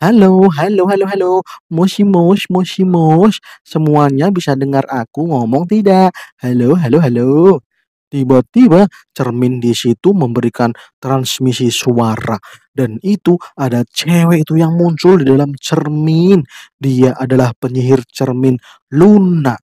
Halo, halo, halo, halo. Moshi mosh, moshi mosh. Semuanya bisa dengar aku ngomong tidak? Halo, halo, halo. Tiba-tiba cermin di situ memberikan transmisi suara dan itu ada cewek itu yang muncul di dalam cermin. Dia adalah penyihir cermin Luna.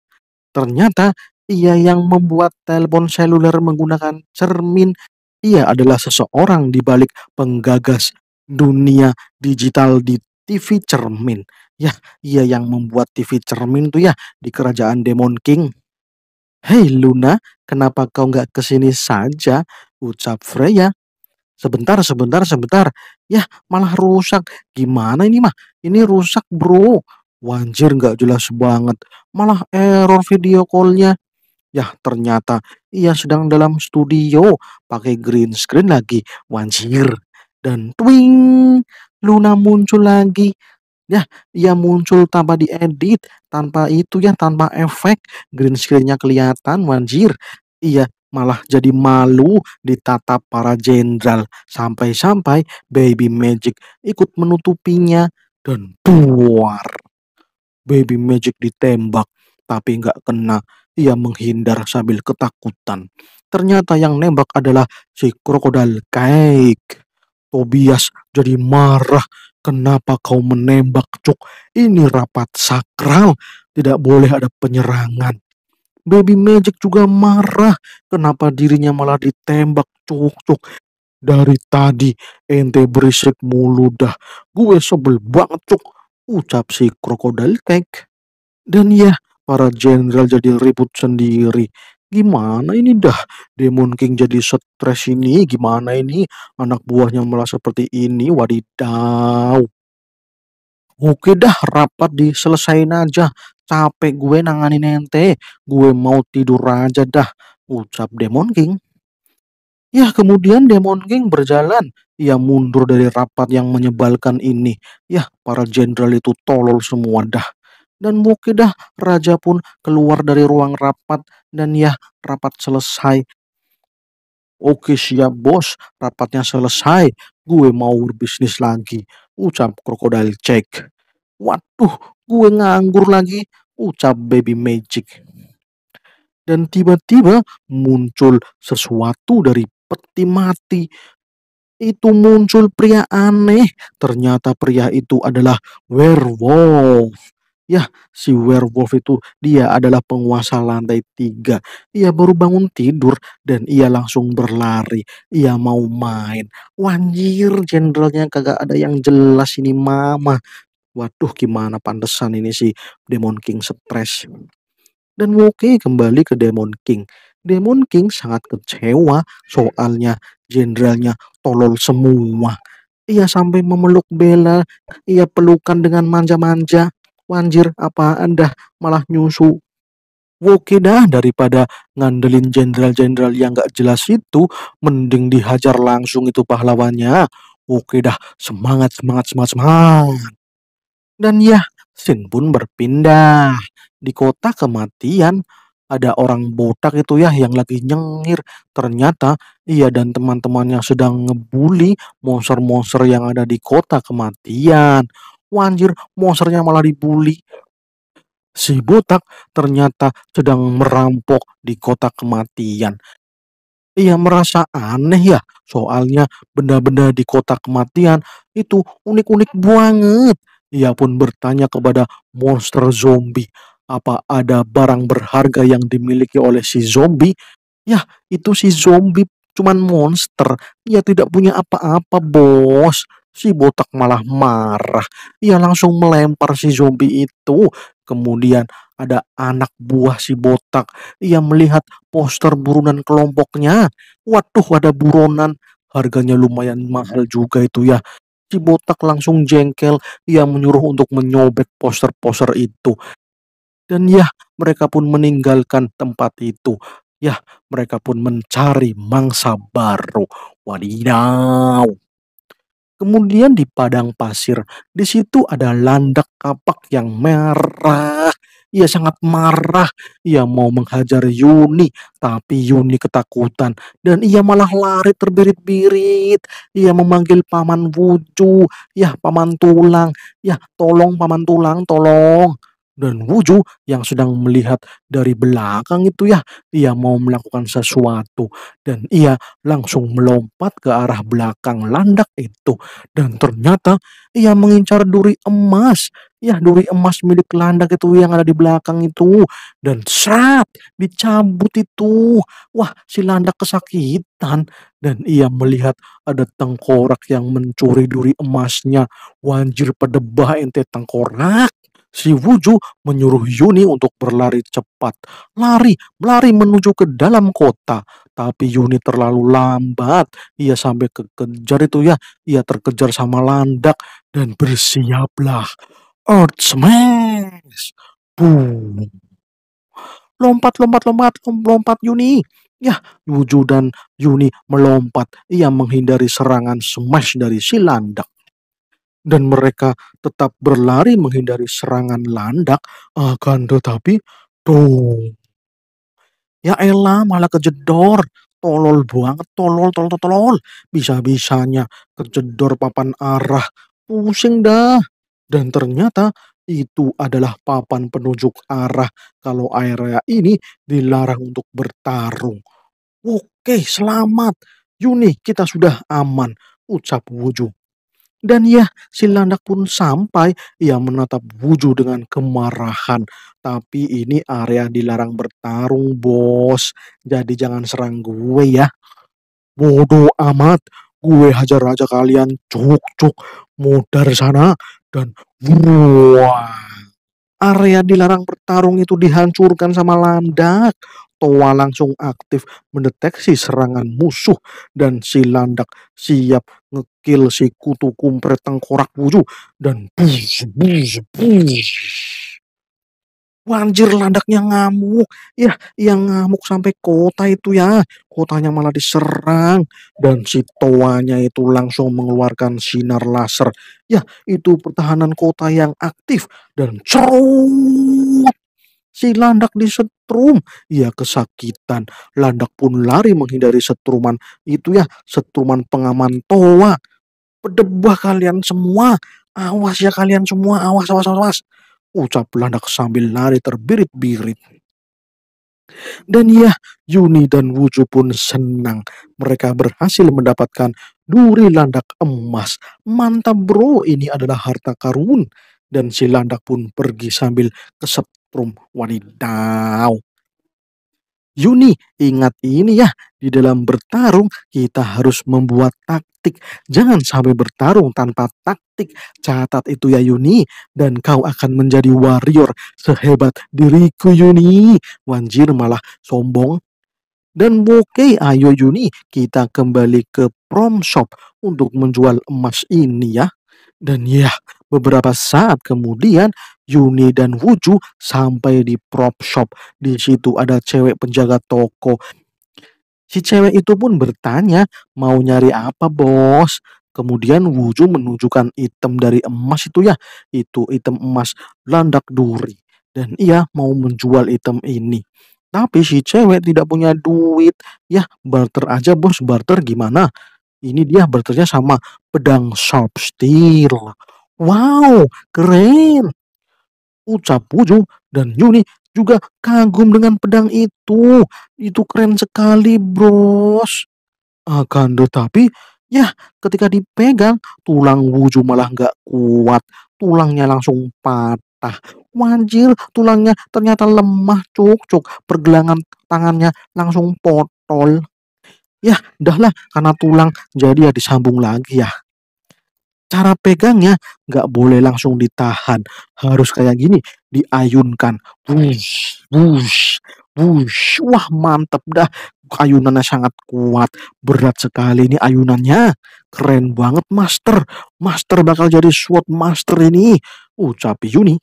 Ternyata ia yang membuat telepon seluler menggunakan cermin. Ia adalah seseorang di balik penggagas dunia digital di TV cermin. Ya, ia yang membuat TV cermin tuh ya di kerajaan Demon King. Hei Luna, kenapa kau nggak ke sini saja? Ucap Freya. Sebentar, sebentar, sebentar. Ya, malah rusak. Gimana ini mah? Ini rusak bro. Wanjir nggak jelas banget. Malah error video callnya. Ya, ternyata ia sedang dalam studio. Pakai green screen lagi. Wanjir. Dan twing. Luna muncul lagi. Ya, ia muncul tanpa diedit, tanpa itu ya, tanpa efek. Green screen-nya kelihatan, wanjir. Iya, malah jadi malu ditatap para jenderal. Sampai-sampai Baby Magic ikut menutupinya dan buar. Baby Magic ditembak, tapi nggak kena. Ia menghindar sambil ketakutan. Ternyata yang nembak adalah si krokodil cake. Tobias jadi marah. Kenapa kau menembak, Cuk? Ini rapat sakral. Tidak boleh ada penyerangan. Baby Magic juga marah. Kenapa dirinya malah ditembak, Cuk, Cuk? Dari tadi ente berisik mulu dah. Gue sebel banget, Cuk. Ucap si krokodil cake. Dan ya, para jenderal jadi ribut sendiri. Gimana ini dah? Demon King jadi stres ini. Gimana ini? Anak buahnya malah seperti ini. Wadidaw. Oke dah, rapat diselesain aja. Capek gue nanganin ente. Gue mau tidur aja dah. Ucap Demon King. Ya, kemudian Demon King berjalan. Ia mundur dari rapat yang menyebalkan ini. Ya, para jenderal itu tolol semua dah. Dan mungkin dah raja pun keluar dari ruang rapat dan ya rapat selesai. Oke siap bos, rapatnya selesai. Gue mau berbisnis lagi. Ucap krokodil cek. Waduh, gue nganggur lagi. Ucap baby magic. Dan tiba-tiba muncul sesuatu dari peti mati. Itu muncul pria aneh. Ternyata pria itu adalah werewolf. Ya, si werewolf itu dia adalah penguasa lantai tiga. Ia baru bangun tidur dan ia langsung berlari. Ia mau main. Wanjir, jenderalnya kagak ada yang jelas ini mama. Waduh, gimana pantesan ini si Demon King stres. Dan oke kembali ke Demon King. Demon King sangat kecewa soalnya jenderalnya tolol semua. Ia sampai memeluk Bella, ia pelukan dengan manja-manja. Wanjir, apa anda malah nyusu? Oke dah, daripada ngandelin jenderal-jenderal yang gak jelas itu, mending dihajar langsung itu pahlawannya. Oke dah, semangat, semangat, semangat, semangat. Dan ya, Sin pun berpindah. Di kota kematian, ada orang botak itu ya yang lagi nyengir. Ternyata ia dan teman-temannya sedang ngebully monster-monster yang ada di kota kematian. Wanjir, monsternya malah dibully. Si botak ternyata sedang merampok di kota kematian. Ia merasa aneh ya, soalnya benda-benda di kota kematian itu unik-unik banget. Ia pun bertanya kepada monster zombie, apa ada barang berharga yang dimiliki oleh si zombie? Ya, itu si zombie cuman monster. Ia tidak punya apa-apa, bos. Si botak malah marah. Ia langsung melempar si zombie itu. Kemudian ada anak buah si botak. Ia melihat poster buronan kelompoknya. Waduh, ada buronan. Harganya lumayan mahal juga itu ya. Si botak langsung jengkel. Ia menyuruh untuk menyobek poster-poster itu. Dan ya, mereka pun meninggalkan tempat itu. Ya, mereka pun mencari mangsa baru. Wadidaw. Kemudian di padang pasir, di situ ada landak kapak yang merah. Ia sangat marah. Ia mau menghajar Yuni, tapi Yuni ketakutan dan ia malah lari terbirit-birit. Ia memanggil paman Wuju, ya paman tulang, ya tolong paman tulang, tolong. Dan Wuju yang sedang melihat dari belakang itu ya, ia mau melakukan sesuatu dan ia langsung melompat ke arah belakang landak itu dan ternyata ia mengincar duri emas. Ya, duri emas milik landak itu yang ada di belakang itu dan saat dicabut itu. Wah, si landak kesakitan dan ia melihat ada tengkorak yang mencuri duri emasnya. Wanjir pedebah ente tengkorak. Si Wuju menyuruh Yuni untuk berlari cepat. Lari, lari menuju ke dalam kota. Tapi Yuni terlalu lambat. Ia sampai kekejar itu ya. Ia terkejar sama landak. Dan bersiaplah. Earth Smash. Boom. Lompat, lompat, lompat, lompat Yuni. Ya, Wuju dan Yuni melompat. Ia menghindari serangan smash dari si landak dan mereka tetap berlari menghindari serangan landak akan tetapi tuh ya elah malah kejedor tolol banget tolol tolol tolol bisa-bisanya kejedor papan arah pusing dah dan ternyata itu adalah papan penunjuk arah kalau area ini dilarang untuk bertarung. Oke, selamat. Yuni, kita sudah aman, ucap Wuju. Dan ya, si landak pun sampai, ia menatap Wuju dengan kemarahan. Tapi ini area dilarang bertarung, bos. Jadi jangan serang gue ya. Bodoh amat, gue hajar aja kalian, cuk cuk, mudar sana dan wah. Area dilarang bertarung itu dihancurkan sama landak. Toa langsung aktif mendeteksi serangan musuh dan si landak siap ngekill si kutu kumpret tengkorak wuju dan bus bus bus. Wanjir landaknya ngamuk. Ya, yang ngamuk sampai kota itu ya. Kotanya malah diserang. Dan si toanya itu langsung mengeluarkan sinar laser. Ya, itu pertahanan kota yang aktif. Dan cerut Si landak disetrum. Ia kesakitan. Landak pun lari menghindari setruman. Itu ya, setruman pengaman toa. Pedebah kalian semua. Awas ya kalian semua. Awas, awas, awas. Ucap landak sambil lari terbirit-birit. Dan ya, Yuni dan Wuju pun senang. Mereka berhasil mendapatkan duri landak emas. Mantap bro, ini adalah harta karun. Dan si landak pun pergi sambil kesep setrum. Wadidaw. Yuni, ingat ini ya, di dalam bertarung kita harus membuat taktik. Jangan sampai bertarung tanpa taktik. Catat itu ya Yuni, dan kau akan menjadi warrior sehebat diriku Yuni. Wanjir malah sombong. Dan oke, ayo Yuni, kita kembali ke prom shop untuk menjual emas ini ya. Dan ya, beberapa saat kemudian Yuni dan Wuju sampai di prop shop. Di situ ada cewek penjaga toko. Si cewek itu pun bertanya, mau nyari apa bos? Kemudian Wuju menunjukkan item dari emas itu ya. Itu item emas landak duri. Dan ia mau menjual item ini. Tapi si cewek tidak punya duit. Ya barter aja bos, barter gimana? Ini dia barternya sama pedang sharp steel. Wow, keren ucap Puju dan Yuni juga kagum dengan pedang itu. Itu keren sekali, bros. Akan tetapi, ya ketika dipegang, tulang Wuju malah nggak kuat. Tulangnya langsung patah. Wajir, tulangnya ternyata lemah, cuk-cuk. Pergelangan tangannya langsung potol. Ya, dahlah, karena tulang jadi ya disambung lagi ya cara pegangnya nggak boleh langsung ditahan. Harus kayak gini diayunkan. Wush wush wush. Wah mantep dah. Ayunannya sangat kuat. Berat sekali ini ayunannya. Keren banget master. Master bakal jadi SWOT master ini. Ucap Yuni.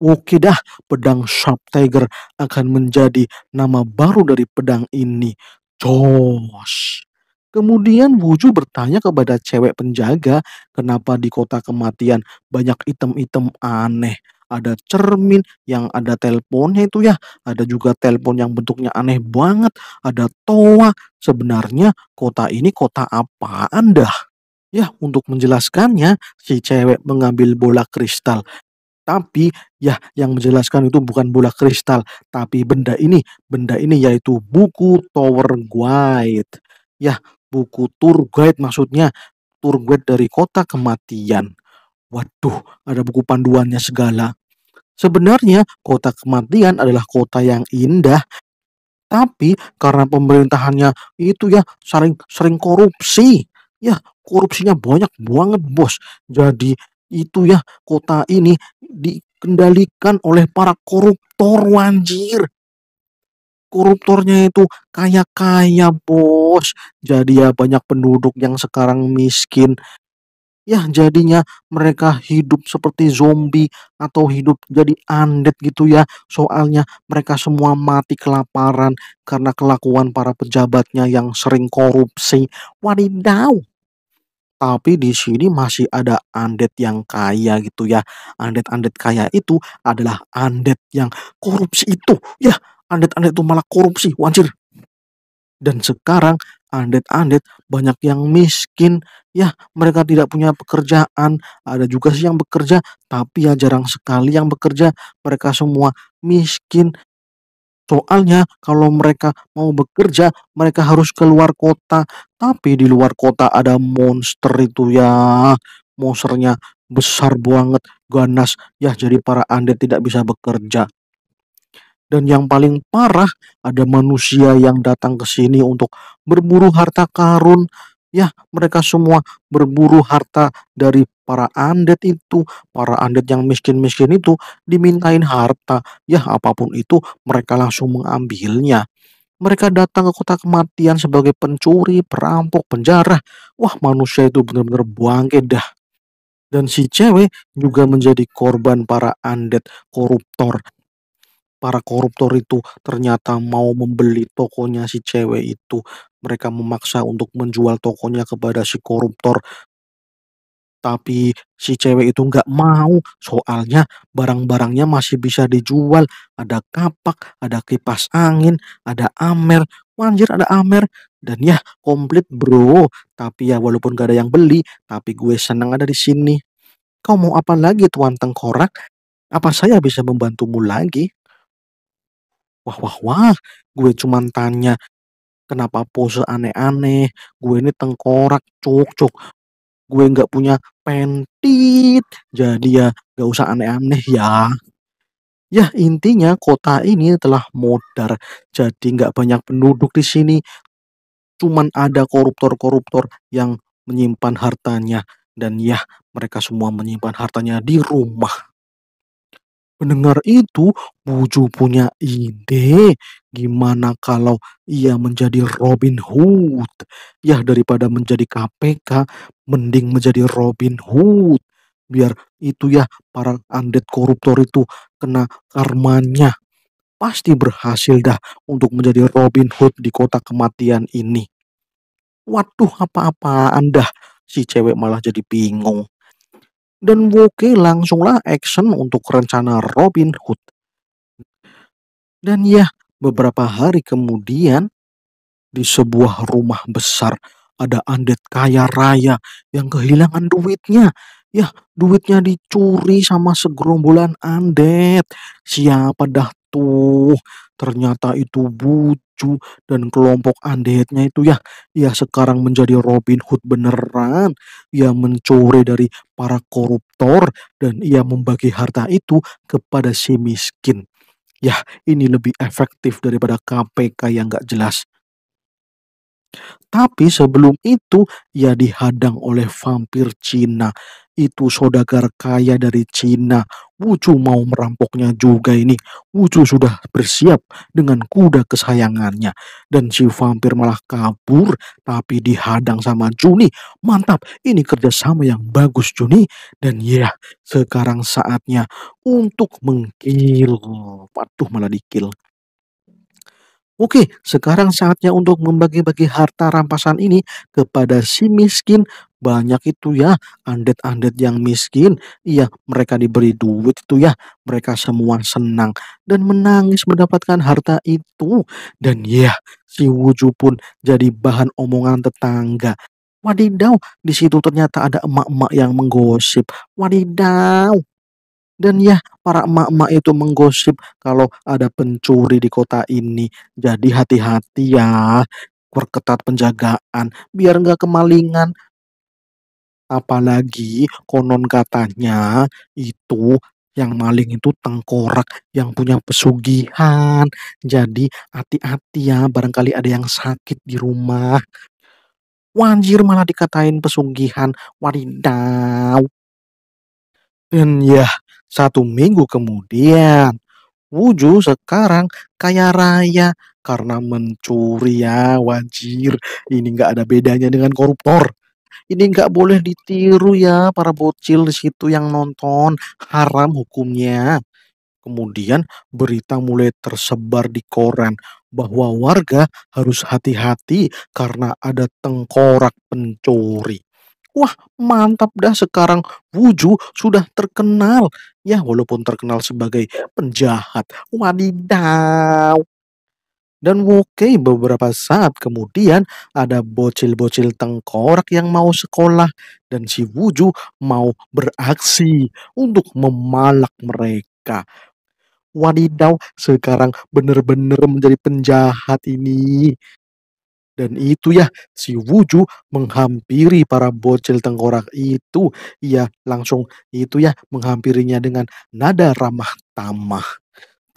Oke dah, pedang Sharp Tiger akan menjadi nama baru dari pedang ini. Jos. Kemudian Wuju bertanya kepada cewek penjaga, kenapa di kota kematian banyak item-item aneh. Ada cermin yang ada teleponnya itu ya, ada juga telepon yang bentuknya aneh banget, ada toa. Sebenarnya kota ini kota apaan dah? Ya, untuk menjelaskannya, si cewek mengambil bola kristal tapi ya yang menjelaskan itu bukan bola kristal, tapi benda ini. Benda ini yaitu buku Tower Guide. Ya, buku tour guide maksudnya. Tour guide dari kota kematian. Waduh, ada buku panduannya segala. Sebenarnya kota kematian adalah kota yang indah, tapi karena pemerintahannya itu ya sering sering korupsi. Ya, korupsinya banyak banget, Bos. Jadi itu ya kota ini dikendalikan oleh para koruptor wanjir koruptornya itu kaya-kaya bos jadi ya banyak penduduk yang sekarang miskin ya jadinya mereka hidup seperti zombie atau hidup jadi undead gitu ya soalnya mereka semua mati kelaparan karena kelakuan para pejabatnya yang sering korupsi wadidaw tapi di sini masih ada undead yang kaya gitu ya. Undead-undead kaya itu adalah undead yang korupsi itu. Ya, undead-undead itu malah korupsi, wajar. Dan sekarang undead-undead banyak yang miskin. Ya, mereka tidak punya pekerjaan. Ada juga sih yang bekerja, tapi ya jarang sekali yang bekerja. Mereka semua miskin Soalnya kalau mereka mau bekerja, mereka harus keluar kota. Tapi di luar kota ada monster itu ya. Monsternya besar banget, ganas. Ya jadi para undead tidak bisa bekerja. Dan yang paling parah, ada manusia yang datang ke sini untuk berburu harta karun. Ya, mereka semua berburu harta dari para undead itu, para undead yang miskin-miskin itu dimintain harta. Ya, apa pun itu mereka langsung mengambilnya. Mereka datang ke kota kematian sebagai pencuri, perampok, penjara. Wah, manusia itu benar-benar bangke dah. Dan si cewek juga menjadi korban para undead koruptor. Para koruptor itu ternyata mau membeli tokonya si cewek itu. Mereka memaksa untuk menjual tokonya kepada si koruptor tapi si cewek itu nggak mau, soalnya barang-barangnya masih bisa dijual. Ada kapak, ada kipas angin, ada Amer. Anjir ada Amer. Dan ya komplit bro. Tapi ya walaupun gak ada yang beli, tapi gue senang ada di sini. Kau mau apa lagi Tuan Tengkorak? Apa saya bisa membantumu lagi? Wah wah wah, gue cuma tanya kenapa pose aneh-aneh. Gue ini tengkorak, cuk cuk gue nggak punya pentit, jadi ya nggak usah aneh-aneh ya. Ya intinya kota ini telah modar, jadi nggak banyak penduduk di sini. Cuman ada koruptor-koruptor yang menyimpan hartanya dan ya mereka semua menyimpan hartanya di rumah. Mendengar itu, Buju punya ide. Gimana kalau ia menjadi Robin Hood? Ya, daripada menjadi KPK, mending menjadi Robin Hood. Biar itu ya, para undead koruptor itu kena karmanya. Pasti berhasil dah untuk menjadi Robin Hood di kota kematian ini. Waduh, apa-apaan dah. Si cewek malah jadi bingung. Dan Woke langsunglah action untuk rencana Robin Hood. Dan ya, beberapa hari kemudian di sebuah rumah besar ada undead kaya raya yang kehilangan duitnya. Ya, duitnya dicuri sama segerombolan undead. Siapa dah tuh? Ternyata itu Bucu dan kelompok undeadnya itu ya, ya sekarang menjadi Robin Hood beneran. Ia mencuri dari para koruptor dan ia membagi harta itu kepada si miskin. Ya, ini lebih efektif daripada KPK yang gak jelas. Tapi sebelum itu ia dihadang oleh vampir Cina itu saudagar kaya dari Cina. Wuju mau merampoknya juga ini. Wuju sudah bersiap dengan kuda kesayangannya. Dan si vampir malah kabur, tapi dihadang sama Juni. Mantap, ini kerjasama yang bagus Juni. Dan ya, sekarang saatnya untuk mengkill. Waduh, malah dikill. Oke, sekarang saatnya untuk membagi-bagi harta rampasan ini kepada si miskin. Banyak itu ya, undead-undead yang miskin. Iya, mereka diberi duit itu ya. Mereka semua senang dan menangis mendapatkan harta itu. Dan ya, si Wuju pun jadi bahan omongan tetangga. Wadidaw, di situ ternyata ada emak-emak yang menggosip. Wadidaw, dan ya, para emak-emak itu menggosip kalau ada pencuri di kota ini. Jadi hati-hati ya, perketat penjagaan biar nggak kemalingan. Apalagi konon katanya itu yang maling itu tengkorak yang punya pesugihan. Jadi hati-hati ya, barangkali ada yang sakit di rumah. Wanjir malah dikatain pesugihan. Wadidaw. Dan ya, satu minggu kemudian, Wuju sekarang kaya raya karena mencuri ya, wajir. Ini nggak ada bedanya dengan koruptor. Ini nggak boleh ditiru ya para bocil di situ yang nonton. Haram hukumnya. Kemudian berita mulai tersebar di koran bahwa warga harus hati-hati karena ada tengkorak pencuri. Wah, mantap dah sekarang Wuju sudah terkenal. Ya, walaupun terkenal sebagai penjahat. Wadidaw. Dan oke, beberapa saat kemudian ada bocil-bocil tengkorak yang mau sekolah dan si Wuju mau beraksi untuk memalak mereka. Wadidaw, sekarang benar-benar menjadi penjahat ini. Dan itu ya, si Wuju menghampiri para bocil tengkorak itu. Ia langsung itu ya, menghampirinya dengan nada ramah tamah.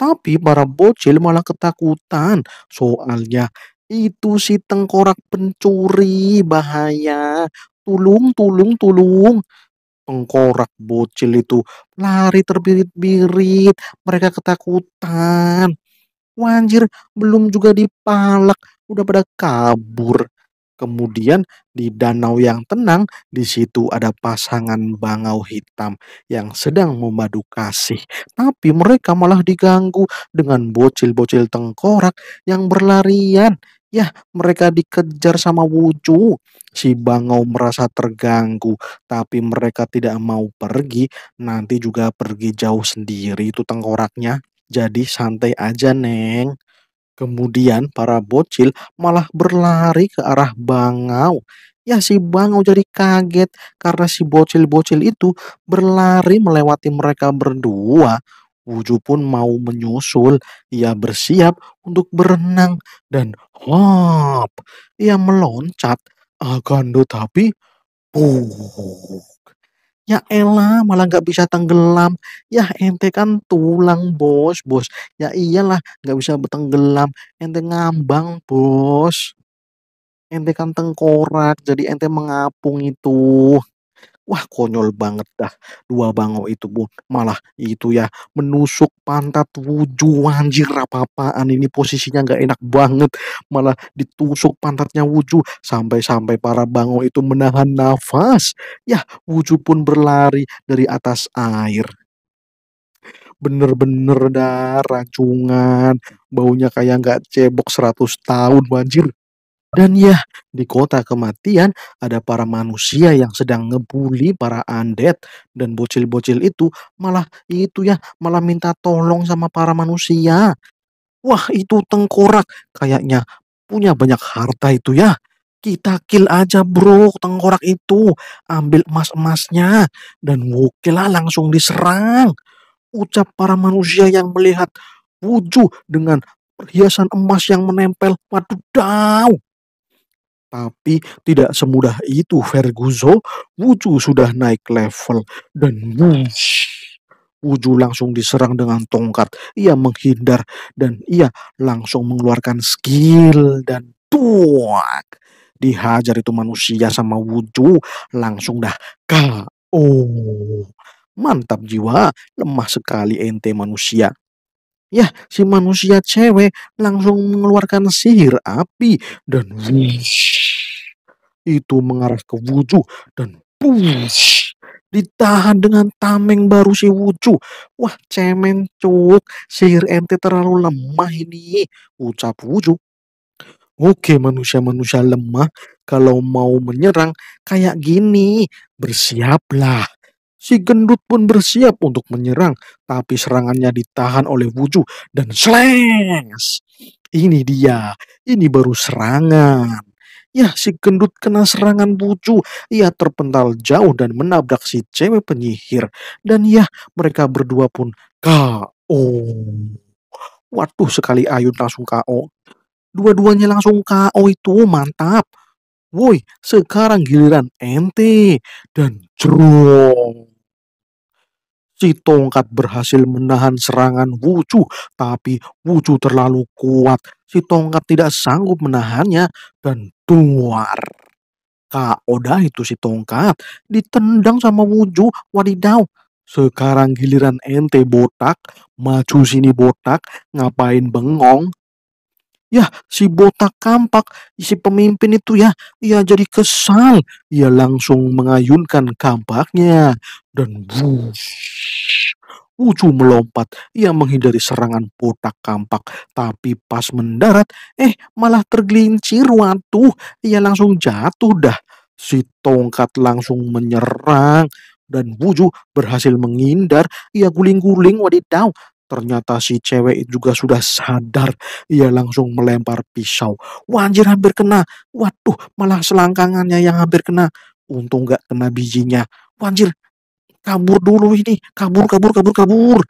Tapi para bocil malah ketakutan. Soalnya itu si tengkorak pencuri, bahaya. Tulung, tulung, tulung. Tengkorak bocil itu lari terbirit-birit. Mereka ketakutan. Wanjir, belum juga dipalak, udah pada kabur. Kemudian di danau yang tenang, di situ ada pasangan bangau hitam yang sedang memadu kasih. Tapi mereka malah diganggu dengan bocil-bocil tengkorak yang berlarian. Ya, mereka dikejar sama Wuju. Si bangau merasa terganggu, tapi mereka tidak mau pergi. Nanti juga pergi jauh sendiri itu tengkoraknya. Jadi santai aja, Neng. Kemudian para bocil malah berlari ke arah Bangau. Ya si Bangau jadi kaget karena si bocil-bocil itu berlari melewati mereka berdua. Wuju pun mau menyusul. Ia bersiap untuk berenang dan hop, ia meloncat. Akan tetapi, uh, Ya elah, malah nggak bisa tenggelam. Ya ente kan tulang, Bos, Bos. Ya iyalah, nggak bisa tenggelam. Ente ngambang, Bos. Ente kan tengkorak, jadi ente mengapung itu. Wah, konyol banget dah. Dua bangau itu, Bu. Malah itu ya menusuk pantat Wuju. Anjir, apa-apaan ini posisinya nggak enak banget. Malah ditusuk pantatnya Wuju sampai-sampai para bangau itu menahan nafas. Ya, Wuju pun berlari dari atas air. Bener-bener dah racungan. Baunya kayak nggak cebok 100 tahun, anjir. Dan ya, di kota kematian ada para manusia yang sedang ngebully para undead dan bocil-bocil itu malah itu ya, malah minta tolong sama para manusia. Wah, itu tengkorak kayaknya punya banyak harta itu ya. Kita kill aja bro tengkorak itu. Ambil emas-emasnya. Dan Wukila langsung diserang. Ucap para manusia yang melihat wujud dengan perhiasan emas yang menempel. Waduh, daw. Tapi tidak semudah itu Ferguson. Wuju sudah naik level dan wush, Wuju langsung diserang dengan tongkat. Ia menghindar dan ia langsung mengeluarkan skill dan tuak. Dihajar itu manusia sama Wuju langsung dah KO. Mantap jiwa, lemah sekali ente manusia. Yah, si manusia cewek langsung mengeluarkan sihir api dan wush, itu mengarah ke Wuju dan push ditahan dengan tameng baru si Wuju. Wah, cemen cuk, sihir ente terlalu lemah ini, ucap Wuju. Oke, manusia-manusia lemah, kalau mau menyerang kayak gini, bersiaplah. Si gendut pun bersiap untuk menyerang, tapi serangannya ditahan oleh Wuju dan slengs. Ini dia, ini baru serangan. Ya, si gendut kena serangan Wuju. Ia terpental jauh dan menabrak si cewek penyihir. Dan ya, mereka berdua pun KO. Waduh, sekali Ayun langsung KO. Dua-duanya langsung KO itu, mantap. Woi, sekarang giliran ente. Dan jerong. Si tongkat berhasil menahan serangan Wuju, tapi Wuju terlalu kuat. Si tongkat tidak sanggup menahannya dan tuar. Kak Oda itu si tongkat ditendang sama Wuju. Wadidaw. Sekarang giliran ente botak, maju sini botak, ngapain bengong? Ya, si botak kampak, si pemimpin itu ya, ia jadi kesal. Ia langsung mengayunkan kampaknya dan wush. Wuju melompat, ia menghindari serangan botak kampak, tapi pas mendarat, eh malah tergelincir. Waduh, ia langsung jatuh dah. Si tongkat langsung menyerang dan Wuju berhasil menghindar. Ia guling-guling, wadidaw. Ternyata si cewek juga sudah sadar. Ia langsung melempar pisau. Wah, anjir hampir kena. Waduh, malah selangkangannya yang hampir kena. Untung nggak kena bijinya. Wah, anjir, kabur dulu ini. Kabur, kabur, kabur, kabur.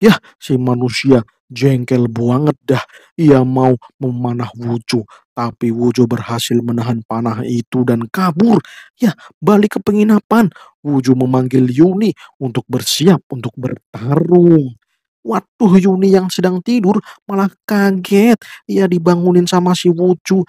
Yah, si manusia jengkel banget dah. Ia mau memanah Wuju. Tapi Wuju berhasil menahan panah itu dan kabur. Ya, balik ke penginapan. Wuju memanggil Yuni untuk bersiap untuk bertarung. Waduh, Yuni yang sedang tidur malah kaget. Ia dibangunin sama si Wuju.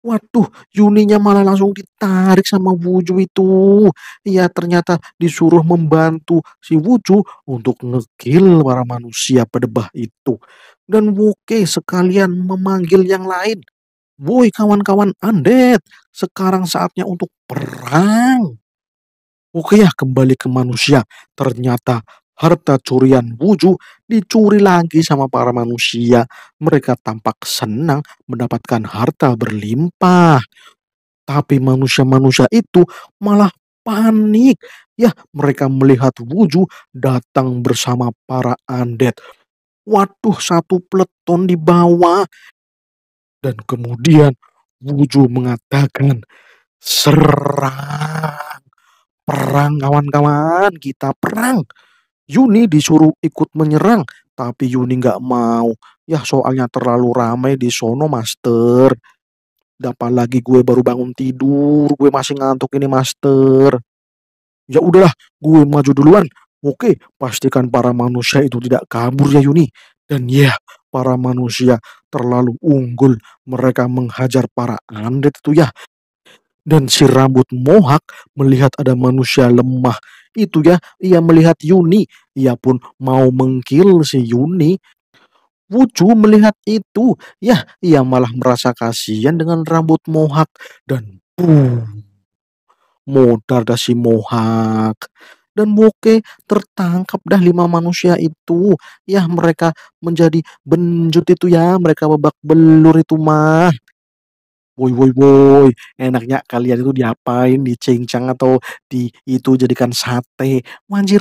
Waduh, Yuninya malah langsung ditarik sama Wuju itu. Ia ternyata disuruh membantu si Wuju untuk ngekill para manusia pedebah itu. Dan Woke sekalian memanggil yang lain. Woi kawan-kawan Undead, sekarang saatnya untuk perang. Oke ya, kembali ke manusia. Ternyata harta curian Wuju dicuri lagi sama para manusia. Mereka tampak senang mendapatkan harta berlimpah. Tapi manusia-manusia itu malah panik. Ya, mereka melihat Wuju datang bersama para undead. Waduh, satu peleton di bawah. Dan kemudian Wuju mengatakan, serang. Perang kawan-kawan, kita perang. Yuni disuruh ikut menyerang, tapi Yuni nggak mau. Ya soalnya terlalu ramai di sono, Master. Dapat lagi gue baru bangun tidur, gue masih ngantuk ini, Master. Ya udahlah, gue maju duluan. Oke, pastikan para manusia itu tidak kabur ya Yuni. Dan ya, para manusia terlalu unggul. Mereka menghajar para undead itu ya. Dan si rambut mohak melihat ada manusia lemah itu ya, ia melihat Yuni. Ia pun mau mengkill si Yuni. Wuju melihat itu, ya ia malah merasa kasihan dengan rambut mohak dan boom, modar dah si mohak. Dan Woke tertangkap dah lima manusia itu. Ya mereka menjadi benjut itu ya, mereka babak belur itu mah. Woi woi woi, enaknya kalian itu diapain, dicincang atau di itu jadikan sate, wanjir.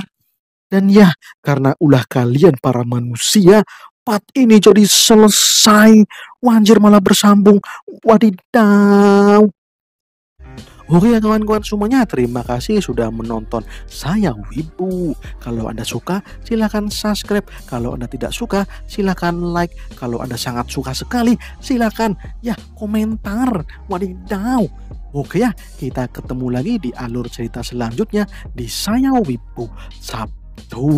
Dan ya, karena ulah kalian para manusia, part ini jadi selesai. Wanjir malah bersambung. Wadidaw. Oke ya kawan-kawan semuanya, terima kasih sudah menonton saya Wibu. Kalau Anda suka, silahkan subscribe. Kalau Anda tidak suka, silahkan like. Kalau Anda sangat suka sekali, silahkan ya komentar. Wadidaw. Oke ya, kita ketemu lagi di alur cerita selanjutnya di saya Wibu Sabtu.